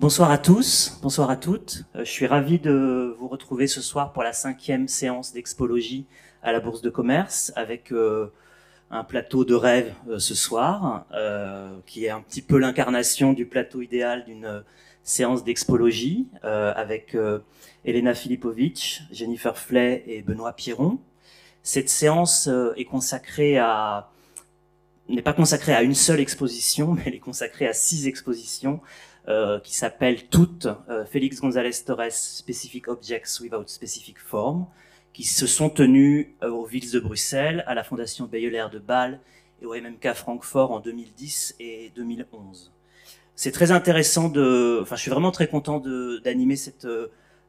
Bonsoir à tous, bonsoir à toutes. Euh, je suis ravi de vous retrouver ce soir pour la cinquième séance d'expologie à la Bourse de Commerce avec euh, un plateau de rêve euh, ce soir, qui est un petit peu l'incarnation du plateau idéal d'une séance d'expologie avec Elena Filipovic, Jennifer Flay et Benoît Pierron. Cette séance est n'est pas consacrée à une seule exposition, mais elle est consacrée à six expositions euh, qui s'appelle toutes euh, Félix González Torres Specific Objects Without Specific Form, qui se sont tenues euh, aux villes de Bruxelles, à la Fondation Bayeler de Bâle et au MMK Francfort en 2010 et 2011. C'est très intéressant de, enfin, je suis vraiment très content d'animer cette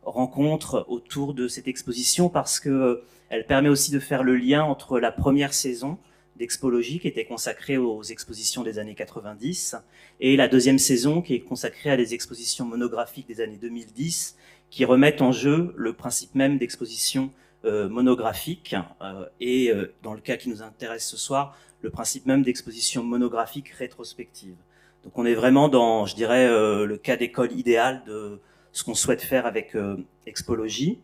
rencontre autour de cette exposition parce que elle permet aussi de faire le lien entre la première saison d'expologie qui était consacrée aux expositions des années 90 et la deuxième saison qui est consacrée à des expositions monographiques des années 2010 qui remettent en jeu le principe même d'exposition euh, monographique euh, et euh, dans le cas qui nous intéresse ce soir le principe même d'exposition monographique rétrospective. Donc on est vraiment dans, je dirais, le cas d'école idéal de ce qu'on souhaite faire avec Expologie.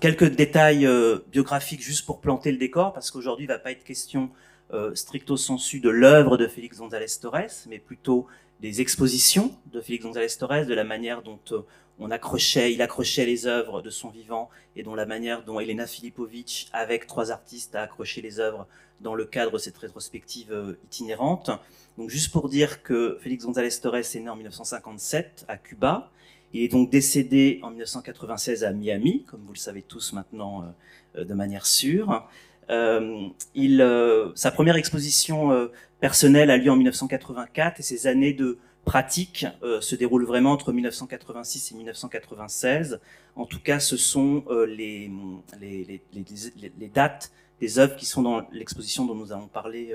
Quelques détails euh, biographiques juste pour planter le décor, parce qu'aujourd'hui il va pas être question euh, stricto sensu de l'œuvre de Félix González Torres, mais plutôt des expositions de Félix González Torres, de la manière dont euh, on accrochait, il accrochait les œuvres de son vivant et dont la manière dont Elena Filipovic, avec trois artistes, a accroché les œuvres dans le cadre de cette rétrospective itinérante. Donc juste pour dire que Félix González Torres est né en 1957 à Cuba. Il est donc décédé en 1996 à Miami, comme vous le savez tous maintenant euh, euh, de manière sûre. Euh, il, euh, sa première exposition euh, personnelle a lieu en 1984 et ses années de pratique se déroulent vraiment entre 1986 et 1996. En tout cas, ce sont les, les, les, les, dates des œuvres qui sont dans l'exposition dont nous allons parler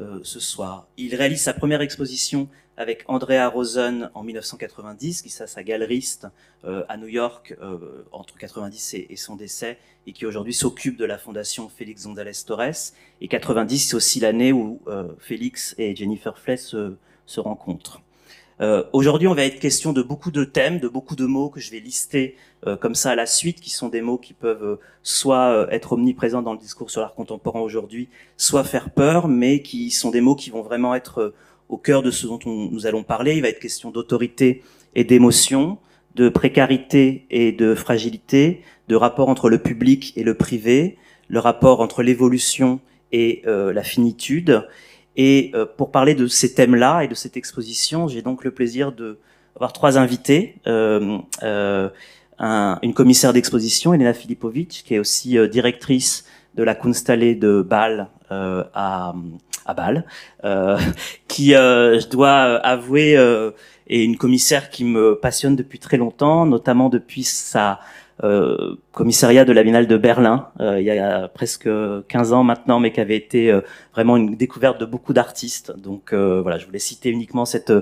euh, ce soir. Il réalise sa première exposition avec Andrea Rosen en 1990, qui sa galeriste euh, à New York euh, entre 90 et, son décès, et qui aujourd'hui s'occupe de la fondation Félix González Torres. Et 90, c'est aussi l'année où Félix et Jennifer Flay se, se rencontrent. Euh, Aujourd'hui, on va être question de beaucoup de thèmes, de beaucoup de mots que je vais lister euh, comme ça à la suite, qui sont des mots qui peuvent euh, soit euh, être omniprésents dans le discours sur l'art contemporain aujourd'hui, soit faire peur, mais qui sont des mots qui vont vraiment être au cœur de ce dont on, nous allons parler. Il va être question d'autorité et d'émotion, de précarité et de fragilité, de rapport entre le public et le privé, le rapport entre l'évolution et la finitude, et euh, pour parler de ces thèmes-là et de cette exposition, j'ai donc le plaisir de avoir trois invités. Euh, euh, un, une commissaire d'exposition, Elena Filipovic, qui est aussi euh, directrice de la Kunsthalle de Bâle à, à Bâle, qui, je dois avouer, est une commissaire qui me passionne depuis très longtemps, notamment depuis sa euh, commissariat de la Biennale de Berlin euh, il y a presque 15 ans maintenant, mais qui avait été euh, vraiment une découverte de beaucoup d'artistes. Donc voilà, je voulais citer uniquement cette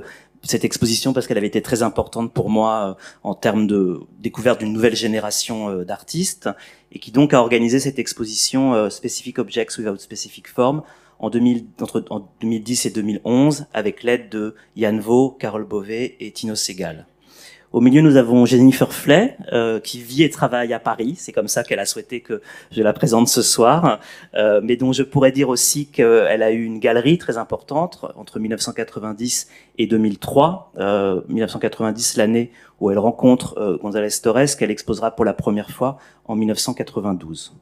cette exposition parce qu'elle avait été très importante pour moi en termes de découverte d'une nouvelle génération d'artistes et qui donc a organisé cette exposition Specific Objects Without Specific Form en, 2000, entre, en 2010 et 2011 avec l'aide de Yann Vaux, Carole Beauvais et Tino Segal. Au milieu, nous avons Jennifer Flay, euh, qui vit et travaille à Paris. C'est comme ça qu'elle a souhaité que je la présente ce soir, euh, mais dont je pourrais dire aussi qu'elle a eu une galerie très importante entre 1990 et 2003. Euh, 1990, l'année où elle rencontre euh, González Torres, qu'elle exposera pour la première fois en 1992.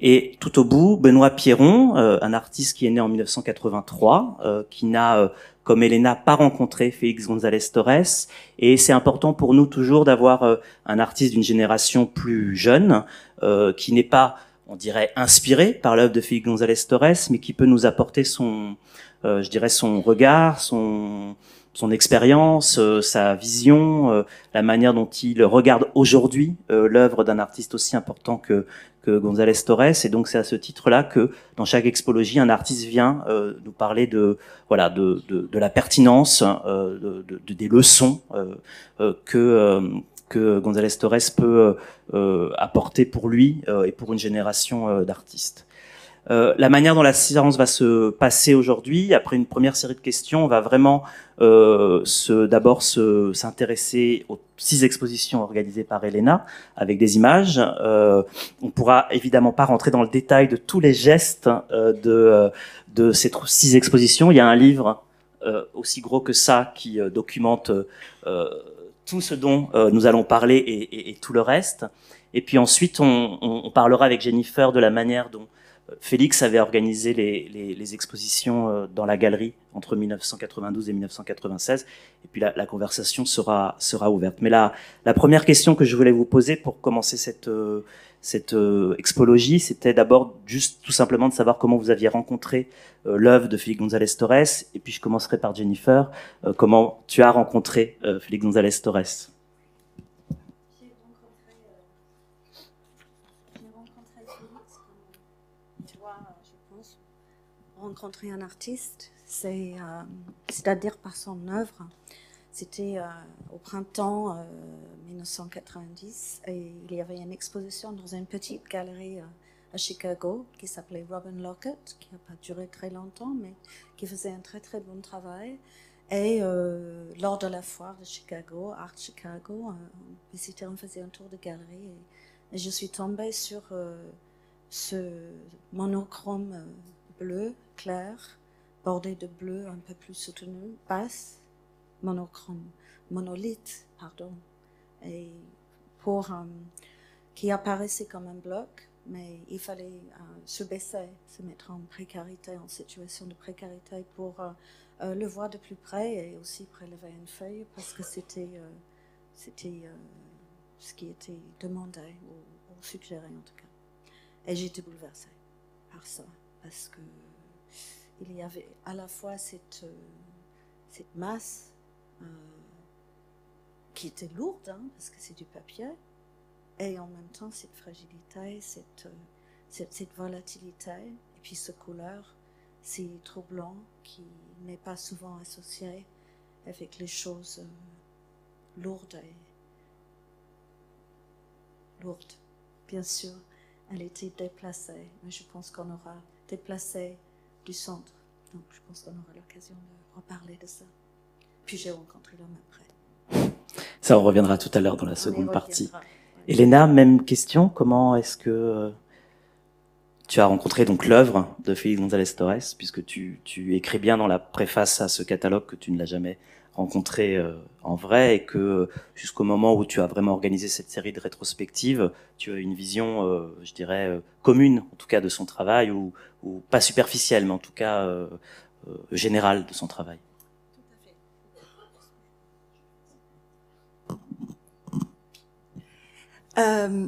Et tout au bout, Benoît Pierron, euh, un artiste qui est né en 1983, euh, qui n'a, euh, comme Elena, pas rencontré Félix González Torres. Et c'est important pour nous toujours d'avoir un artiste d'une génération plus jeune, qui n'est pas, on dirait, inspiré par l'œuvre de Félix González Torres, mais qui peut nous apporter son, je dirais, son regard, son son expérience, sa vision, la manière dont il regarde aujourd'hui l'œuvre d'un artiste aussi important que, que González Torres. Et donc c'est à ce titre-là que dans chaque expologie, un artiste vient nous parler de voilà de, de, de la pertinence, de, de, des leçons que que González Torres peut apporter pour lui et pour une génération d'artistes. Euh, la manière dont la séance va se passer aujourd'hui, après une première série de questions, on va vraiment euh, d'abord s'intéresser aux six expositions organisées par Elena avec des images. Euh, on pourra évidemment pas rentrer dans le détail de tous les gestes euh, de, de ces six expositions. Il y a un livre euh, aussi gros que ça qui documente tout ce dont nous allons parler et, et, et, tout le reste. Et puis ensuite, on, on, parlera avec Jennifer de la manière dont Félix avait organisé les, expositions euh, dans la galerie entre 1992 et 1996, et puis la, conversation sera, ouverte. Mais la, la première question que je voulais vous poser pour commencer cette, euh, cette euh, expologie, c'était d'abord juste tout simplement de savoir comment vous aviez rencontré l'œuvre de Félix González Torres, et puis je commencerai par Jennifer, comment tu as rencontré Félix González Torres? Rencontrer un artiste, euh, c'est-à-dire par son œuvre. C'était euh, au printemps 1990 euh, et il y avait une exposition dans une petite galerie à Chicago qui s'appelait Robin Lockett, qui n'a pas duré très longtemps, mais qui faisait un très très bon travail. Et lors de la foire de Chicago, Art Chicago, on visitait, on faisait un tour de galerie et je suis tombée sur ce monochrome bleu clair, bordé de bleu un peu plus soutenu, basse, monochrome, monolithe, pardon, et pour, euh, qui apparaissait comme un bloc, mais il fallait euh, se baisser, se mettre en précarité, en situation de précarité pour euh, le voir de plus près et aussi prélever une feuille parce que c'était c'était ce qui était demandé ou, ou suggéré en tout cas. Et j'étais bouleversée par ça parce que il y avait à la fois cette, euh, masse euh, qui était lourde, hein, parce que c'est du papier, et en même temps cette fragilité, cette, euh, cette, volatilité, et puis ce couleur si troublant qui n'est pas souvent associé avec les choses lourdes. Bien sûr, elle était déplacée, mais je pense qu'on aura déplacé du centre. Donc je pense qu'on aura l'occasion de reparler de ça. Puis j'ai rencontré l'homme après. Ça, on reviendra tout à l'heure dans la seconde partie. Elena, même question. Comment est-ce que euh, tu as rencontré donc l'œuvre de Félix González Torres, puisque tu, tu écris bien dans la préface à ce catalogue que tu ne l'as jamais rencontré euh, en vrai et que jusqu'au moment où tu as vraiment organisé cette série de rétrospectives, tu as une vision, euh, je dirais, euh, commune, en tout cas, de son travail, ou, pas superficielle, mais en tout cas euh, générale de son travail.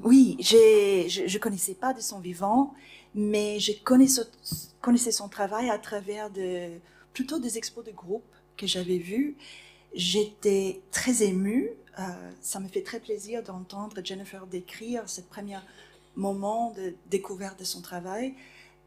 Oui, je ne connaissais pas de son vivant, mais je connaissais, son travail à travers plutôt des expos de groupe que j'avais vus. J'étais très émue. Euh, ça me fait très plaisir d'entendre Jennifer décrire ce premier moment de découverte de son travail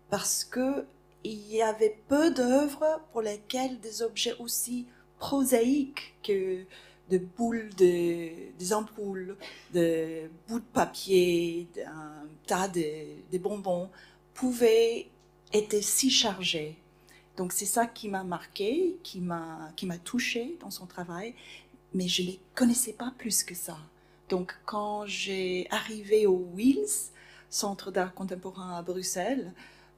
parce que il y avait peu d'œuvres pour lesquelles des objets aussi prosaïques que de boules, de, des ampoules, de bouts de papier, un tas de bonbons pouvaient être si chargés donc c'est ça qui m'a marqué, qui m'a qui m'a touché dans son travail, mais je ne les connaissais pas plus que ça. Donc quand j'ai arrivé au Wheels, Centre d'art contemporain à Bruxelles,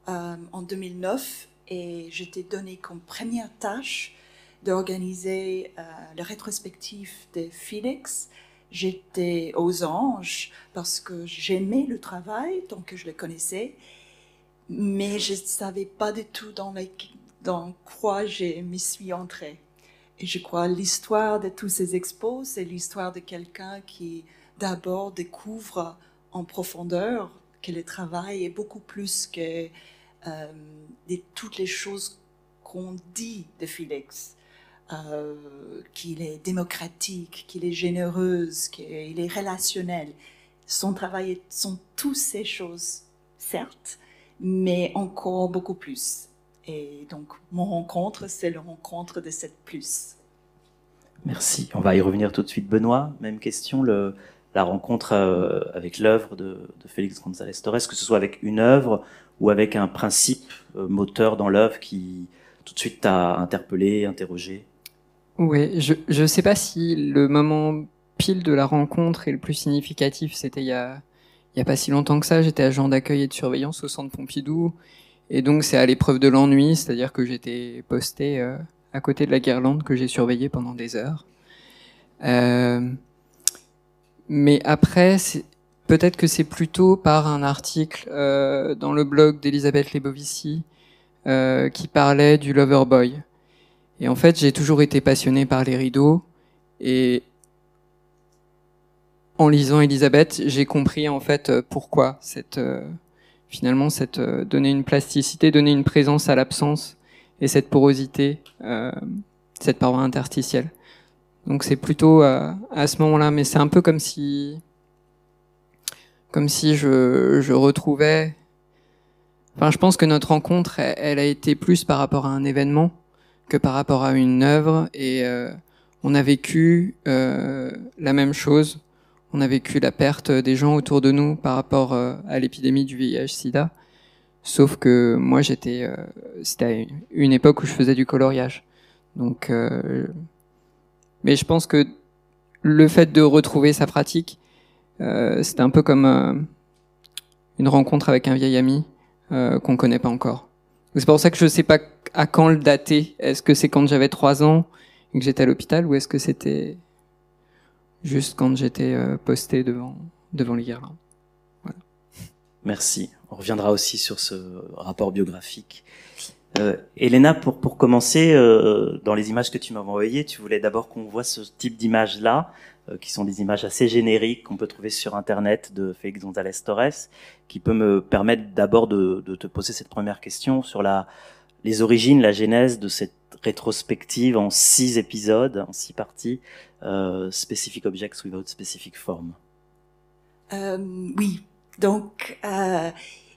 euh, en 2009, et j'étais donné comme première tâche d'organiser euh, le rétrospectif de Félix. J'étais aux anges parce que j'aimais le travail, donc je le connaissais, mais je ne savais pas du tout dans les, dans quoi je m'y suis entrée. Et je crois l'histoire de tous ces expos, c'est l'histoire de quelqu'un qui d'abord découvre en profondeur que le travail est beaucoup plus que euh, toutes les choses qu'on dit de Félix. Euh, qu'il est démocratique, qu'il est généreuse, qu'il est relationnel. Son travail sont toutes ces choses, certes, mais encore beaucoup plus. Et donc, mon rencontre, c'est le rencontre de cette plus. Merci. On va y revenir tout de suite. Benoît, même question. Le, la rencontre euh, avec l'œuvre de, Félix González Torres, que ce soit avec une œuvre ou avec un principe euh, moteur dans l'œuvre qui tout de suite t'a interpellé, interrogé? Oui, je ne sais pas si le moment pile de la rencontre est le plus significatif. C'était il y a, il y a pas si longtemps que ça. J'étais agent d'accueil et de surveillance au centre Pompidou. Et donc c'est à l'épreuve de l'ennui, c'est-à-dire que j'étais posté euh, à côté de la guirlande que j'ai surveillée pendant des heures. Euh, mais après, peut-être que c'est plutôt par un article euh, dans le blog d'Elisabeth Lebovici qui parlait du lover boy. Et en fait, j'ai toujours été passionné par les rideaux. Et en lisant Elisabeth, j'ai compris en fait pourquoi cette finalement cette euh, donner une plasticité, donner une présence à l'absence et cette porosité, euh, cette paroi interstitielle. Donc c'est plutôt à, à ce moment-là, mais c'est un peu comme si, comme si je, je retrouvais. Enfin, je pense que notre rencontre, elle, a été plus par rapport à un événement que par rapport à une œuvre, et euh, on a vécu euh, la même chose. On a vécu la perte des gens autour de nous par rapport euh, à l'épidémie du VIH/SIDA. Sauf que moi, j'étais, euh, c'était une époque où je faisais du coloriage. Donc, euh, mais je pense que le fait de retrouver sa pratique, c'était un peu comme une rencontre avec un vieil ami qu'on connaît pas encore. C'est pour ça que je sais pas à quand le dater. Est-ce que c'est quand j'avais trois ans et que j'étais à l'hôpital ou est-ce que c'était juste quand j'étais euh, posté devant devant les voilà. Merci. On reviendra aussi sur ce rapport biographique. Euh, Elena, pour, pour commencer, euh, dans les images que tu m'as envoyées, tu voulais d'abord qu'on voit ce type d'images-là, qui sont des images assez génériques qu'on peut trouver sur Internet de Félix González Torres, qui peut me permettre d'abord de, de, te poser cette première question sur la, les origines, la genèse de cette rétrospective en six épisodes, en six parties, euh, Specific Objects Without Specific Form. Euh, oui, donc euh,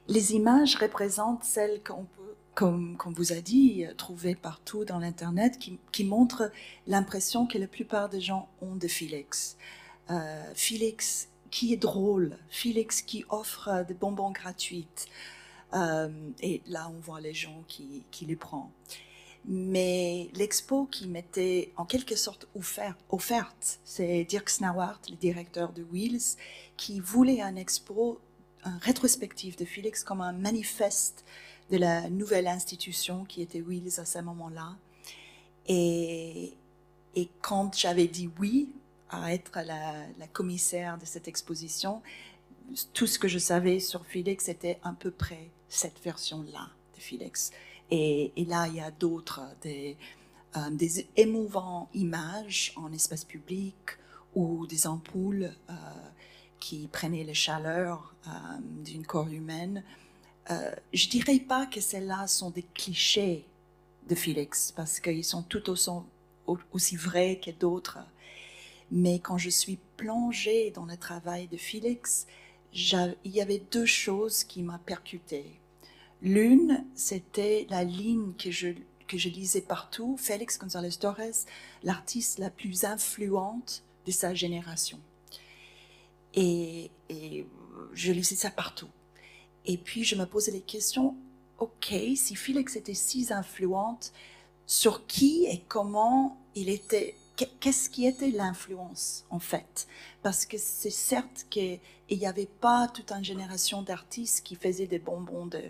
les images représentent celles qu'on peut comme, comme vous a dit, trouvé partout dans l'Internet, qui, qui montre l'impression que la plupart des gens ont de Félix. Euh, Félix qui est drôle, Félix qui offre des bonbons gratuits. Euh, et là, on voit les gens qui, qui les prennent. Mais l'expo qui m'était en quelque sorte offert, offerte, c'est Dirk Snauart, le directeur de Wheels, qui voulait un expo, un rétrospectif de Félix comme un manifeste de la nouvelle institution qui était Wheels à ce moment-là. Et, et, quand j'avais dit oui à être la, la, commissaire de cette exposition, tout ce que je savais sur Félix était à peu près cette version-là de Félix. Et, là, il y a d'autres, des, euh, des émouvantes images en espace public ou des ampoules euh, qui prenaient la chaleur euh, d'une corps humaine euh, je dirais pas que celles-là sont des clichés de Félix, parce qu'ils sont tout aussi, aussi vrais que d'autres. Mais quand je suis plongée dans le travail de Félix, il y avait deux choses qui m'ont percuté. L'une, c'était la ligne que je, lisais partout, Félix González Torres, l'artiste la plus influente de sa génération. Et je lisais ça partout. Et puis je me posais les questions, ok, si Félix était si influente, sur qui et comment il était, qu'est-ce qui était l'influence en fait? Parce que c'est certes qu'il n'y avait pas toute une génération d'artistes qui faisaient des bonbons de,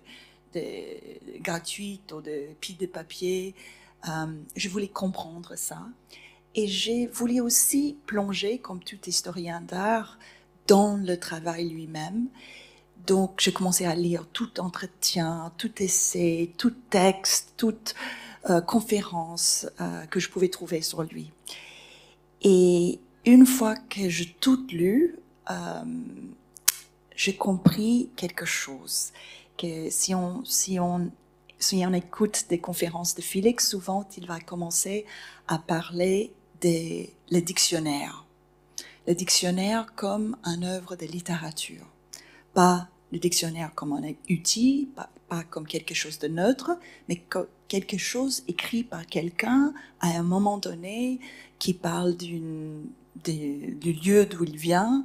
de gratuites ou de piles de papier. Euh, je voulais comprendre ça. Et j'ai voulu aussi plonger, comme tout historien d'art, dans le travail lui-même. Donc, j'ai commencé à lire tout entretien, tout essai, tout texte, toute euh, conférence euh, que je pouvais trouver sur lui. Et une fois que j'ai tout lu, j'ai compris quelque chose. Si on, écoute des conférences de Félix, souvent il va commencer à parler des le dictionnaire. Le dictionnaire comme une œuvre de littérature pas le dictionnaire comme un outil, pas, comme quelque chose de neutre, mais comme quelque chose écrit par quelqu'un à un moment donné qui parle du lieu d'où il vient,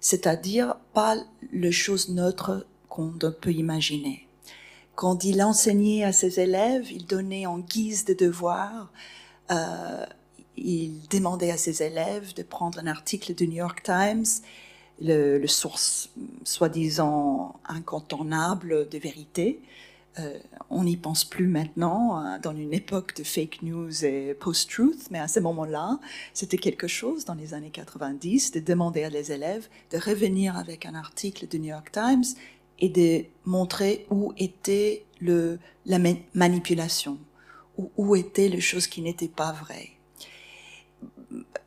c'est-à-dire pas les choses neutres qu'on peut imaginer. Quand il enseignait à ses élèves, il donnait en guise de devoir, euh, il demandait à ses élèves de prendre un article du New York Times, le, source soi-disant incontournable de vérité, euh, on n'y pense plus maintenant, hein, dans une époque de fake news et post-truth, mais à ce moment-là, c'était quelque chose dans les années 90 de demander à les élèves de revenir avec un article du New York Times et de montrer où était le, la manipulation, où, où étaient les choses qui n'étaient pas vraies.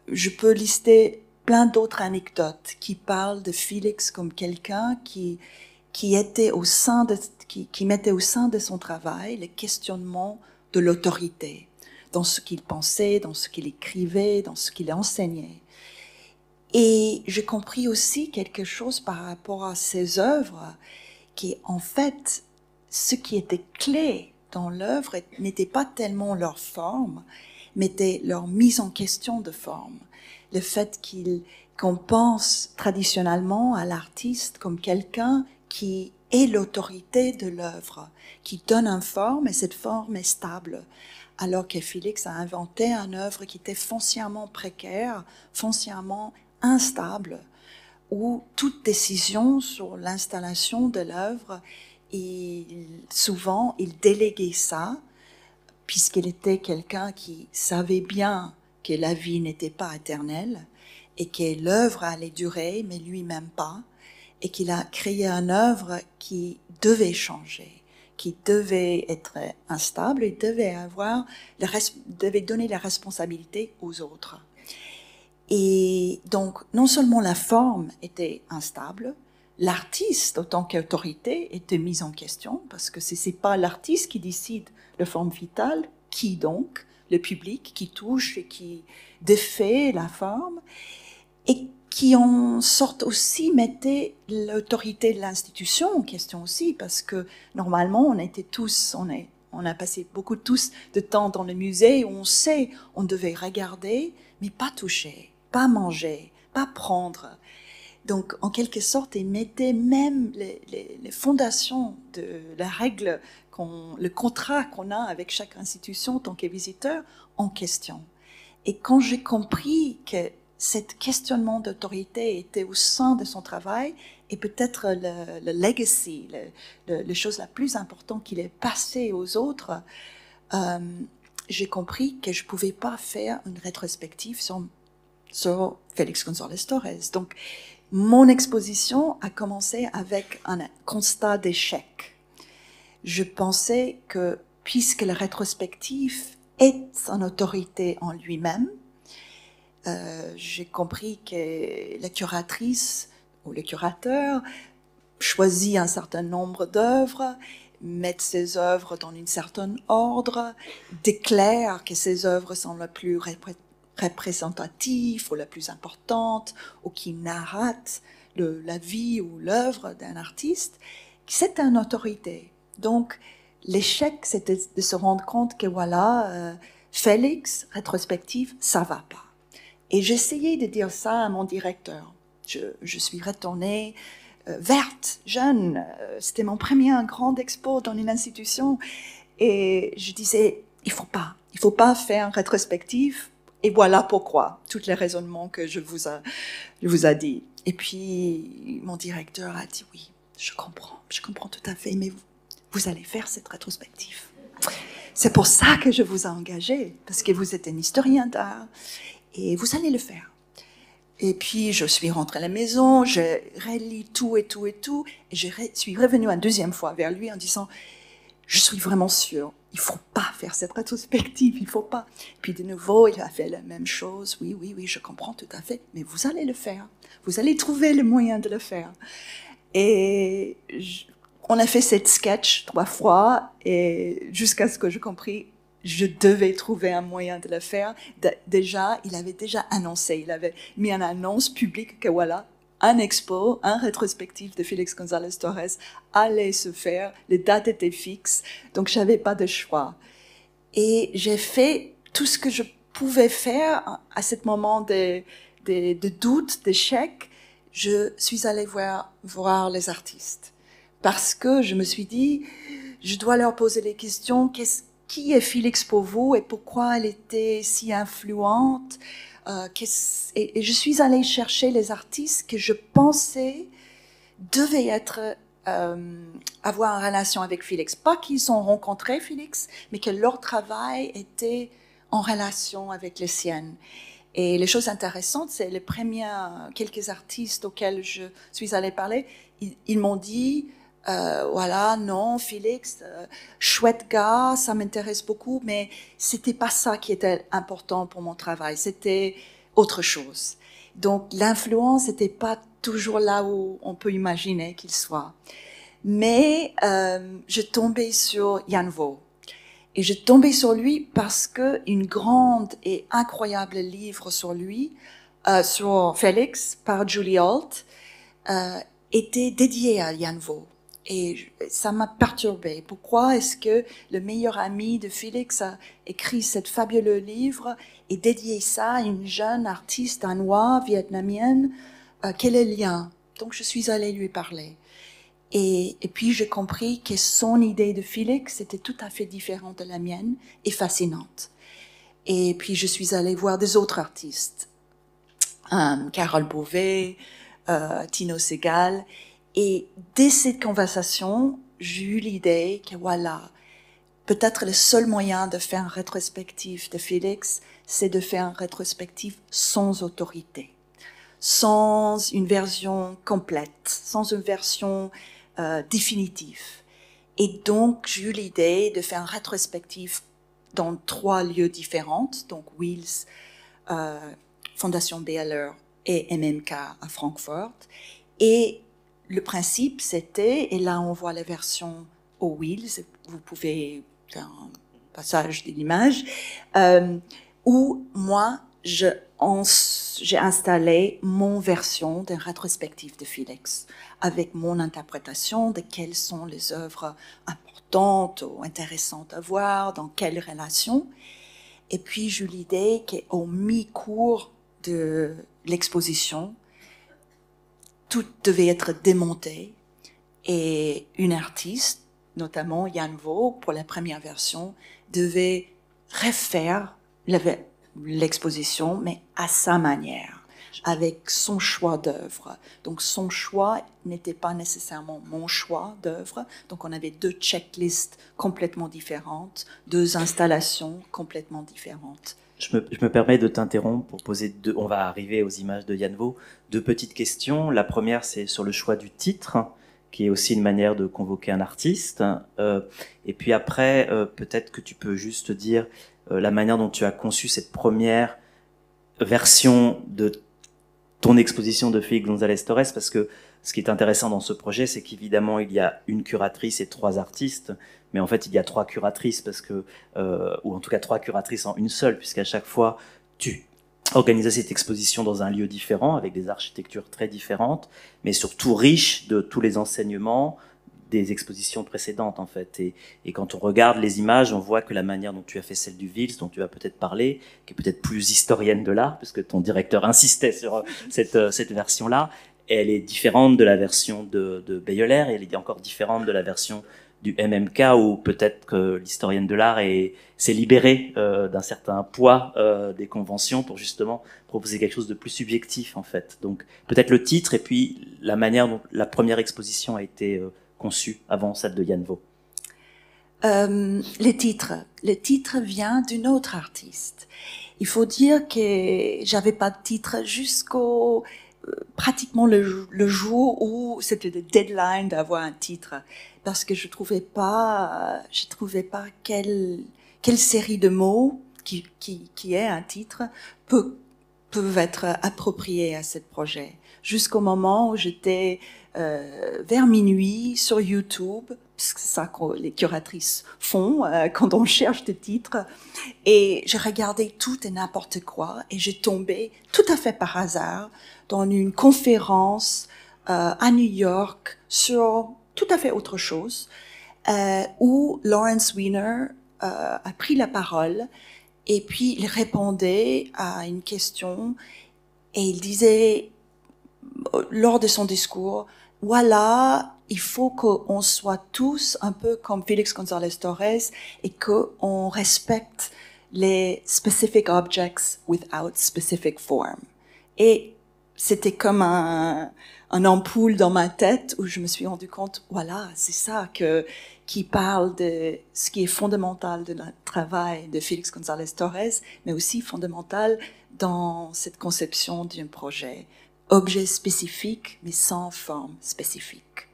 Je peux lister plein d'autres anecdotes qui parlent de Félix comme quelqu'un qui qui était au sein de, qui, qui mettait au sein de son travail le questionnement de l'autorité dans ce qu'il pensait, dans ce qu'il écrivait, dans ce qu'il enseignait. Et j'ai compris aussi quelque chose par rapport à ses œuvres, qui en fait, ce qui était clé dans l'œuvre n'était pas tellement leur forme, mais était leur mise en question de forme. Le fait qu'il qu'on pense traditionnellement à l'artiste comme quelqu'un qui est l'autorité de l'œuvre, qui donne une forme et cette forme est stable. Alors que Félix a inventé une œuvre qui était foncièrement précaire, foncièrement instable, où toute décision sur l'installation de l'œuvre, souvent il déléguait ça, puisqu'il était quelqu'un qui savait bien que la vie n'était pas éternelle et que l'œuvre allait durer, mais lui-même pas et qu'il a créé une œuvre qui devait changer, qui devait être instable et devait avoir, devait donner la responsabilité aux autres. Et donc, non seulement la forme était instable, l'artiste, autant qu'autorité, était mise en question, parce que ce n'est pas l'artiste qui décide la forme vitale, qui donc Le public qui touche et qui défait la forme. Et qui en sorte aussi mettait l'autorité de l'institution en question aussi, parce que normalement on était tous, on, est, on a passé beaucoup tous de temps dans le musée où on sait on devait regarder, mais pas toucher, pas manger, pas prendre. Donc en quelque sorte, il mettait même les, fondations de la règle, le contrat qu'on a avec chaque institution en tant que visiteur en question. Et quand j'ai compris que cet questionnement d'autorité était au sein de son travail et peut-être le, legacy, le, le, chose la plus importante qu'il ait passé aux autres, euh, j'ai compris que je pouvais pas faire une rétrospective sur, sur Félix González Torres. Donc, mon exposition a commencé avec un constat d'échec. Je pensais que puisque la rétrospective est une autorité en lui-même, euh, j'ai compris que la curatrice ou le curateur choisit un certain nombre d'œuvres, met ses œuvres dans un certain ordre, déclare que ses œuvres sont les plus représentatives ou les plus importantes, ou qui narrent la vie ou l'œuvre d'un artiste, c'est une autorité. Donc, l'échec, c'était de se rendre compte que voilà, euh, Félix, rétrospective, ça va pas. Et j'essayais de dire ça à mon directeur. Je, suis retournée euh, verte, jeune. Euh, c'était mon premier grand expo dans une institution. Et je disais, il faut pas, il faut pas faire une rétrospective. Et voilà pourquoi, tous les raisonnements que je vous a, je vous a dit. Et puis, mon directeur a dit, oui, je comprends, je comprends tout à fait, mais vous, allez faire cette rétrospective. C'est pour ça que je vous ai engagé, parce que vous êtes un historien d'art et vous allez le faire. Et puis, je suis rentrée à la maison, je relis tout et tout et tout, et je suis revenue une deuxième fois vers lui en disant, je suis vraiment sûre, il faut pas faire cette rétrospective, il faut pas. Puis de nouveau, il a fait la même chose, oui, oui, oui, je comprends tout à fait, mais vous allez le faire, vous allez trouver le moyen de le faire. Et on a fait cette sketch trois fois, et jusqu'à ce que je compris, je devais trouver un moyen de le faire. déjà, il avait déjà annoncé, il avait mis une annonce publique que voilà, un expo, un rétrospectif de Félix González Torres allait se faire. Les dates étaient fixes, donc j'avais pas de choix. Et j'ai fait tout ce que je pouvais faire à ce moment de, de, de doutes, d'échecs, je suis allée voir, les artistes. Parce que je me suis dit, je dois leur poser les questions, qui est Félix pour vous et pourquoi elle était si influente? Euh, et, je suis allée chercher les artistes que je pensais devaient euh, avoir une relation avec Félix. Pas qu'ils ont rencontré Félix, mais que leur travail était en relation avec les siennes. Et les choses intéressantes, c'est les premiers quelques artistes auxquels je suis allée parler, ils, m'ont dit, euh, voilà, non, Félix, euh, chouette gars, ça m'intéresse beaucoup, mais c'était pas ça qui était important pour mon travail, c'était autre chose. Donc l'influence n'était pas toujours là où on peut imaginer qu'il soit. Mais euh, je tombais sur Jan Vo. Et je tombais sur lui parce que une grande et incroyable livre sur lui, euh, sur Félix par Julie Holt, euh, était dédié à Jan Vo. Et ça m'a perturbé. Pourquoi est-ce que le meilleur ami de Félix a écrit cet fabuleux livre et dédié ça à une jeune artiste danoise, vietnamienne euh, Quel est le lien Donc je suis allée lui parler. Et, et puis j'ai compris que son idée de Félix était tout à fait différente de la mienne et fascinante. Et puis je suis allée voir des autres artistes, euh, Carole Beauvais, euh, Tino Segal, et dès cette conversation, j'ai eu l'idée que voilà, peut-être le seul moyen de faire un rétrospectif de Félix, c'est de faire un rétrospectif sans autorité, sans une version complète, sans une version euh, définitive. Et donc, j'ai eu l'idée de faire un rétrospectif dans trois lieux différents, donc Wheels, euh, Fondation BLR et MMK à Francfort. Et le principe, c'était, et là on voit la version au Wheels, vous pouvez faire un passage de l'image, euh, où moi, j'ai installé mon version d'un rétrospectif de Félix, avec mon interprétation de quelles sont les œuvres importantes ou intéressantes à voir, dans quelles relations. Et puis, j'ai eu l'idée qu'au mi-cours de l'exposition, tout devait être démonté et une artiste, notamment Yann Vaux, pour la première version, devait refaire l'exposition, mais à sa manière, avec son choix d'œuvre. Donc son choix n'était pas nécessairement mon choix d'œuvre. Donc on avait deux checklists complètement différentes, deux installations complètement différentes. Je me, permets de t'interrompre pour poser deux. On va arriver aux images de Yann Vaux. Deux petites questions. La première, c'est sur le choix du titre, qui est aussi une manière de convoquer un artiste. Euh, et puis après, euh, peut-être que tu peux juste dire euh, la manière dont tu as conçu cette première version de ton exposition de Félix González Torres, parce que ce qui est intéressant dans ce projet, c'est qu'évidemment, il y a une curatrice et trois artistes, mais en fait, il y a trois curatrices, parce que, euh, ou en tout cas trois curatrices en une seule, puisqu'à chaque fois, tu organisais cette exposition dans un lieu différent, avec des architectures très différentes, mais surtout riche de tous les enseignements des expositions précédentes, en fait. Et, quand on regarde les images, on voit que la manière dont tu as fait celle du Vils, dont tu vas peut-être parler, qui est peut-être plus historienne de l'art, puisque ton directeur insistait sur cette, cette version-là, elle est différente de la version de, de Bayeler, et elle est encore différente de la version du MMK, où peut-être que l'historienne de l'art s'est libérée euh, d'un certain poids euh, des conventions pour justement proposer quelque chose de plus subjectif en fait. Donc peut-être le titre et puis la manière dont la première exposition a été euh, conçue avant celle de Yann Vaux. Euh, les titres. Le titre vient d'une autre artiste. Il faut dire que j'avais pas de titre jusqu'au pratiquement le, jour où c'était le deadline d'avoir un titre. Parce que je trouvais pas je trouvais pas quelle quelle série de mots qui qui, qui est un titre peut, peuvent être appropriés à ce projet. Jusqu'au moment où j'étais euh, vers minuit sur YouTube c'est ça que les curatrices font euh, quand on cherche des titres. Et j'ai regardé tout et n'importe quoi et j'ai tombé tout à fait par hasard dans une conférence euh, à New York sur tout à fait autre chose, euh, où Lawrence Weiner euh, a pris la parole et puis il répondait à une question Et il disait, lors de son discours, voilà, il faut qu'on soit tous un peu comme Félix González Torres et qu'on respecte les specific objects without specific form. Et c'était comme un, un ampoule dans ma tête où je me suis rendu compte, voilà, c'est ça que qui parle de ce qui est fondamental de notre travail de Félix González Torres, mais aussi fondamental dans cette conception d'un projet. Objet spécifique, mais sans forme spécifique.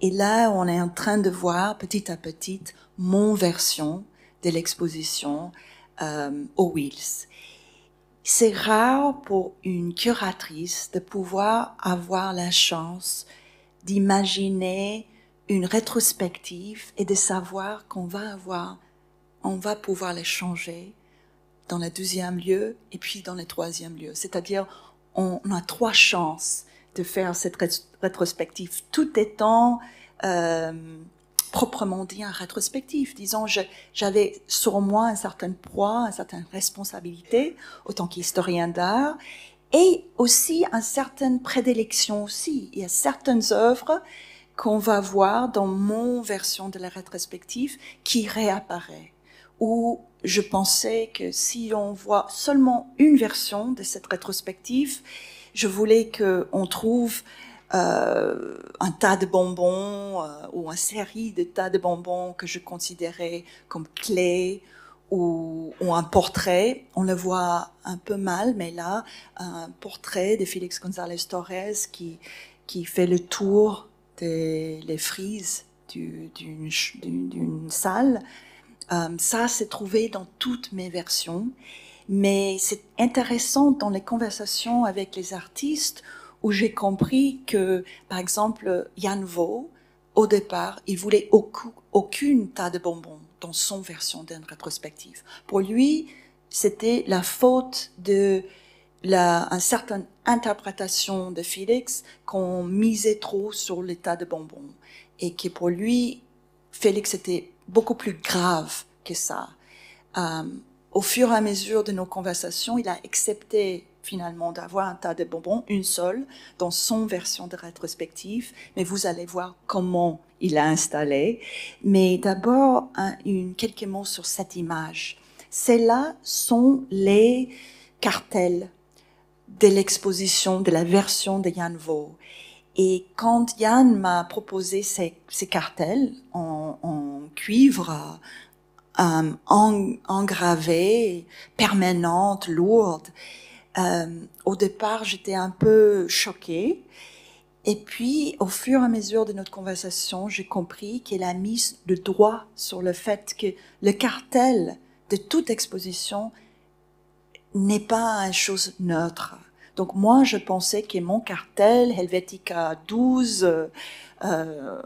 Et là, on est en train de voir petit à petit mon version de l'exposition euh, aux Wheels. C'est rare pour une curatrice de pouvoir avoir la chance d'imaginer une rétrospective et de savoir qu'on va avoir, on va pouvoir les changer dans le deuxième lieu et puis dans le troisième lieu. C'est-à-dire, on, a trois chances de faire cette rétrospective, tout étant euh, proprement dit un rétrospectif. Disons, j'avais sur moi un certain poids, une certaine responsabilité, autant qu'historien d'art, et aussi une certaine prédilection aussi. Il y a certaines œuvres qu'on va voir dans mon version de la rétrospective qui réapparaît. Où je pensais que si on voit seulement une version de cette rétrospective, je voulais qu'on trouve euh, un tas de bonbons euh, ou une série de tas de bonbons que je considérais comme clés ou, un portrait. On le voit un peu mal, mais là, un portrait de Félix González Torres qui, qui fait le tour des frises d'une salle. Euh, ça, s'est trouvé dans toutes mes versions. Mais c'est intéressant dans les conversations avec les artistes où j'ai compris que, par exemple, Yann Vaux, au départ, il voulait aucun, aucune tas de bonbons dans son version d'une rétrospective. Pour lui, c'était la faute de la, une certaine interprétation de Félix qu'on misait trop sur l'état de bonbons et que pour lui, Félix était beaucoup plus grave que ça. Euh, au fur et à mesure de nos conversations, il a accepté finalement d'avoir un tas de bonbons, une seule, dans son version de rétrospective, mais vous allez voir comment il a installé. Mais d'abord, quelques mots sur cette image. Ces-là sont les cartels de l'exposition, de la version de Yann Vaux. Et quand Yann m'a proposé ces, cartels en cuivre, euh, en, engravés, permanentes, lourdes, euh, au départ, j'étais un peu choquée. Et puis, au fur et à mesure de notre conversation, j'ai compris qu'elle a mis le droit sur le fait que le cartel de toute exposition n'est pas une chose neutre. Donc moi, je pensais que mon cartel Helvetica 12, euh,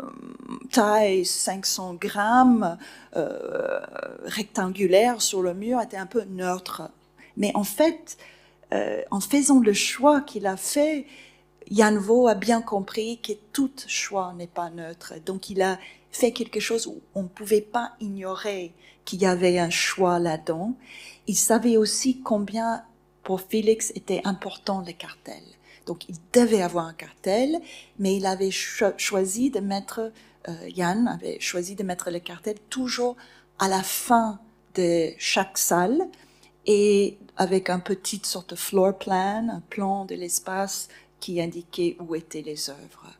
taille 500 grammes, euh, rectangulaire sur le mur, était un peu neutre. Mais en fait, euh, en faisant le choix qu'il a fait, Yann Vaugh a bien compris que tout choix n'est pas neutre. Donc il a fait quelque chose où on ne pouvait pas ignorer qu'il y avait un choix là-dedans. Il savait aussi combien pour Félix était important le cartel. Donc il devait avoir un cartel, mais il avait choisi de mettre, euh, Yann avait choisi de mettre le cartel toujours à la fin de chaque salle et avec un petit sorte de floor plan, un plan de l'espace qui indiquait où étaient les œuvres.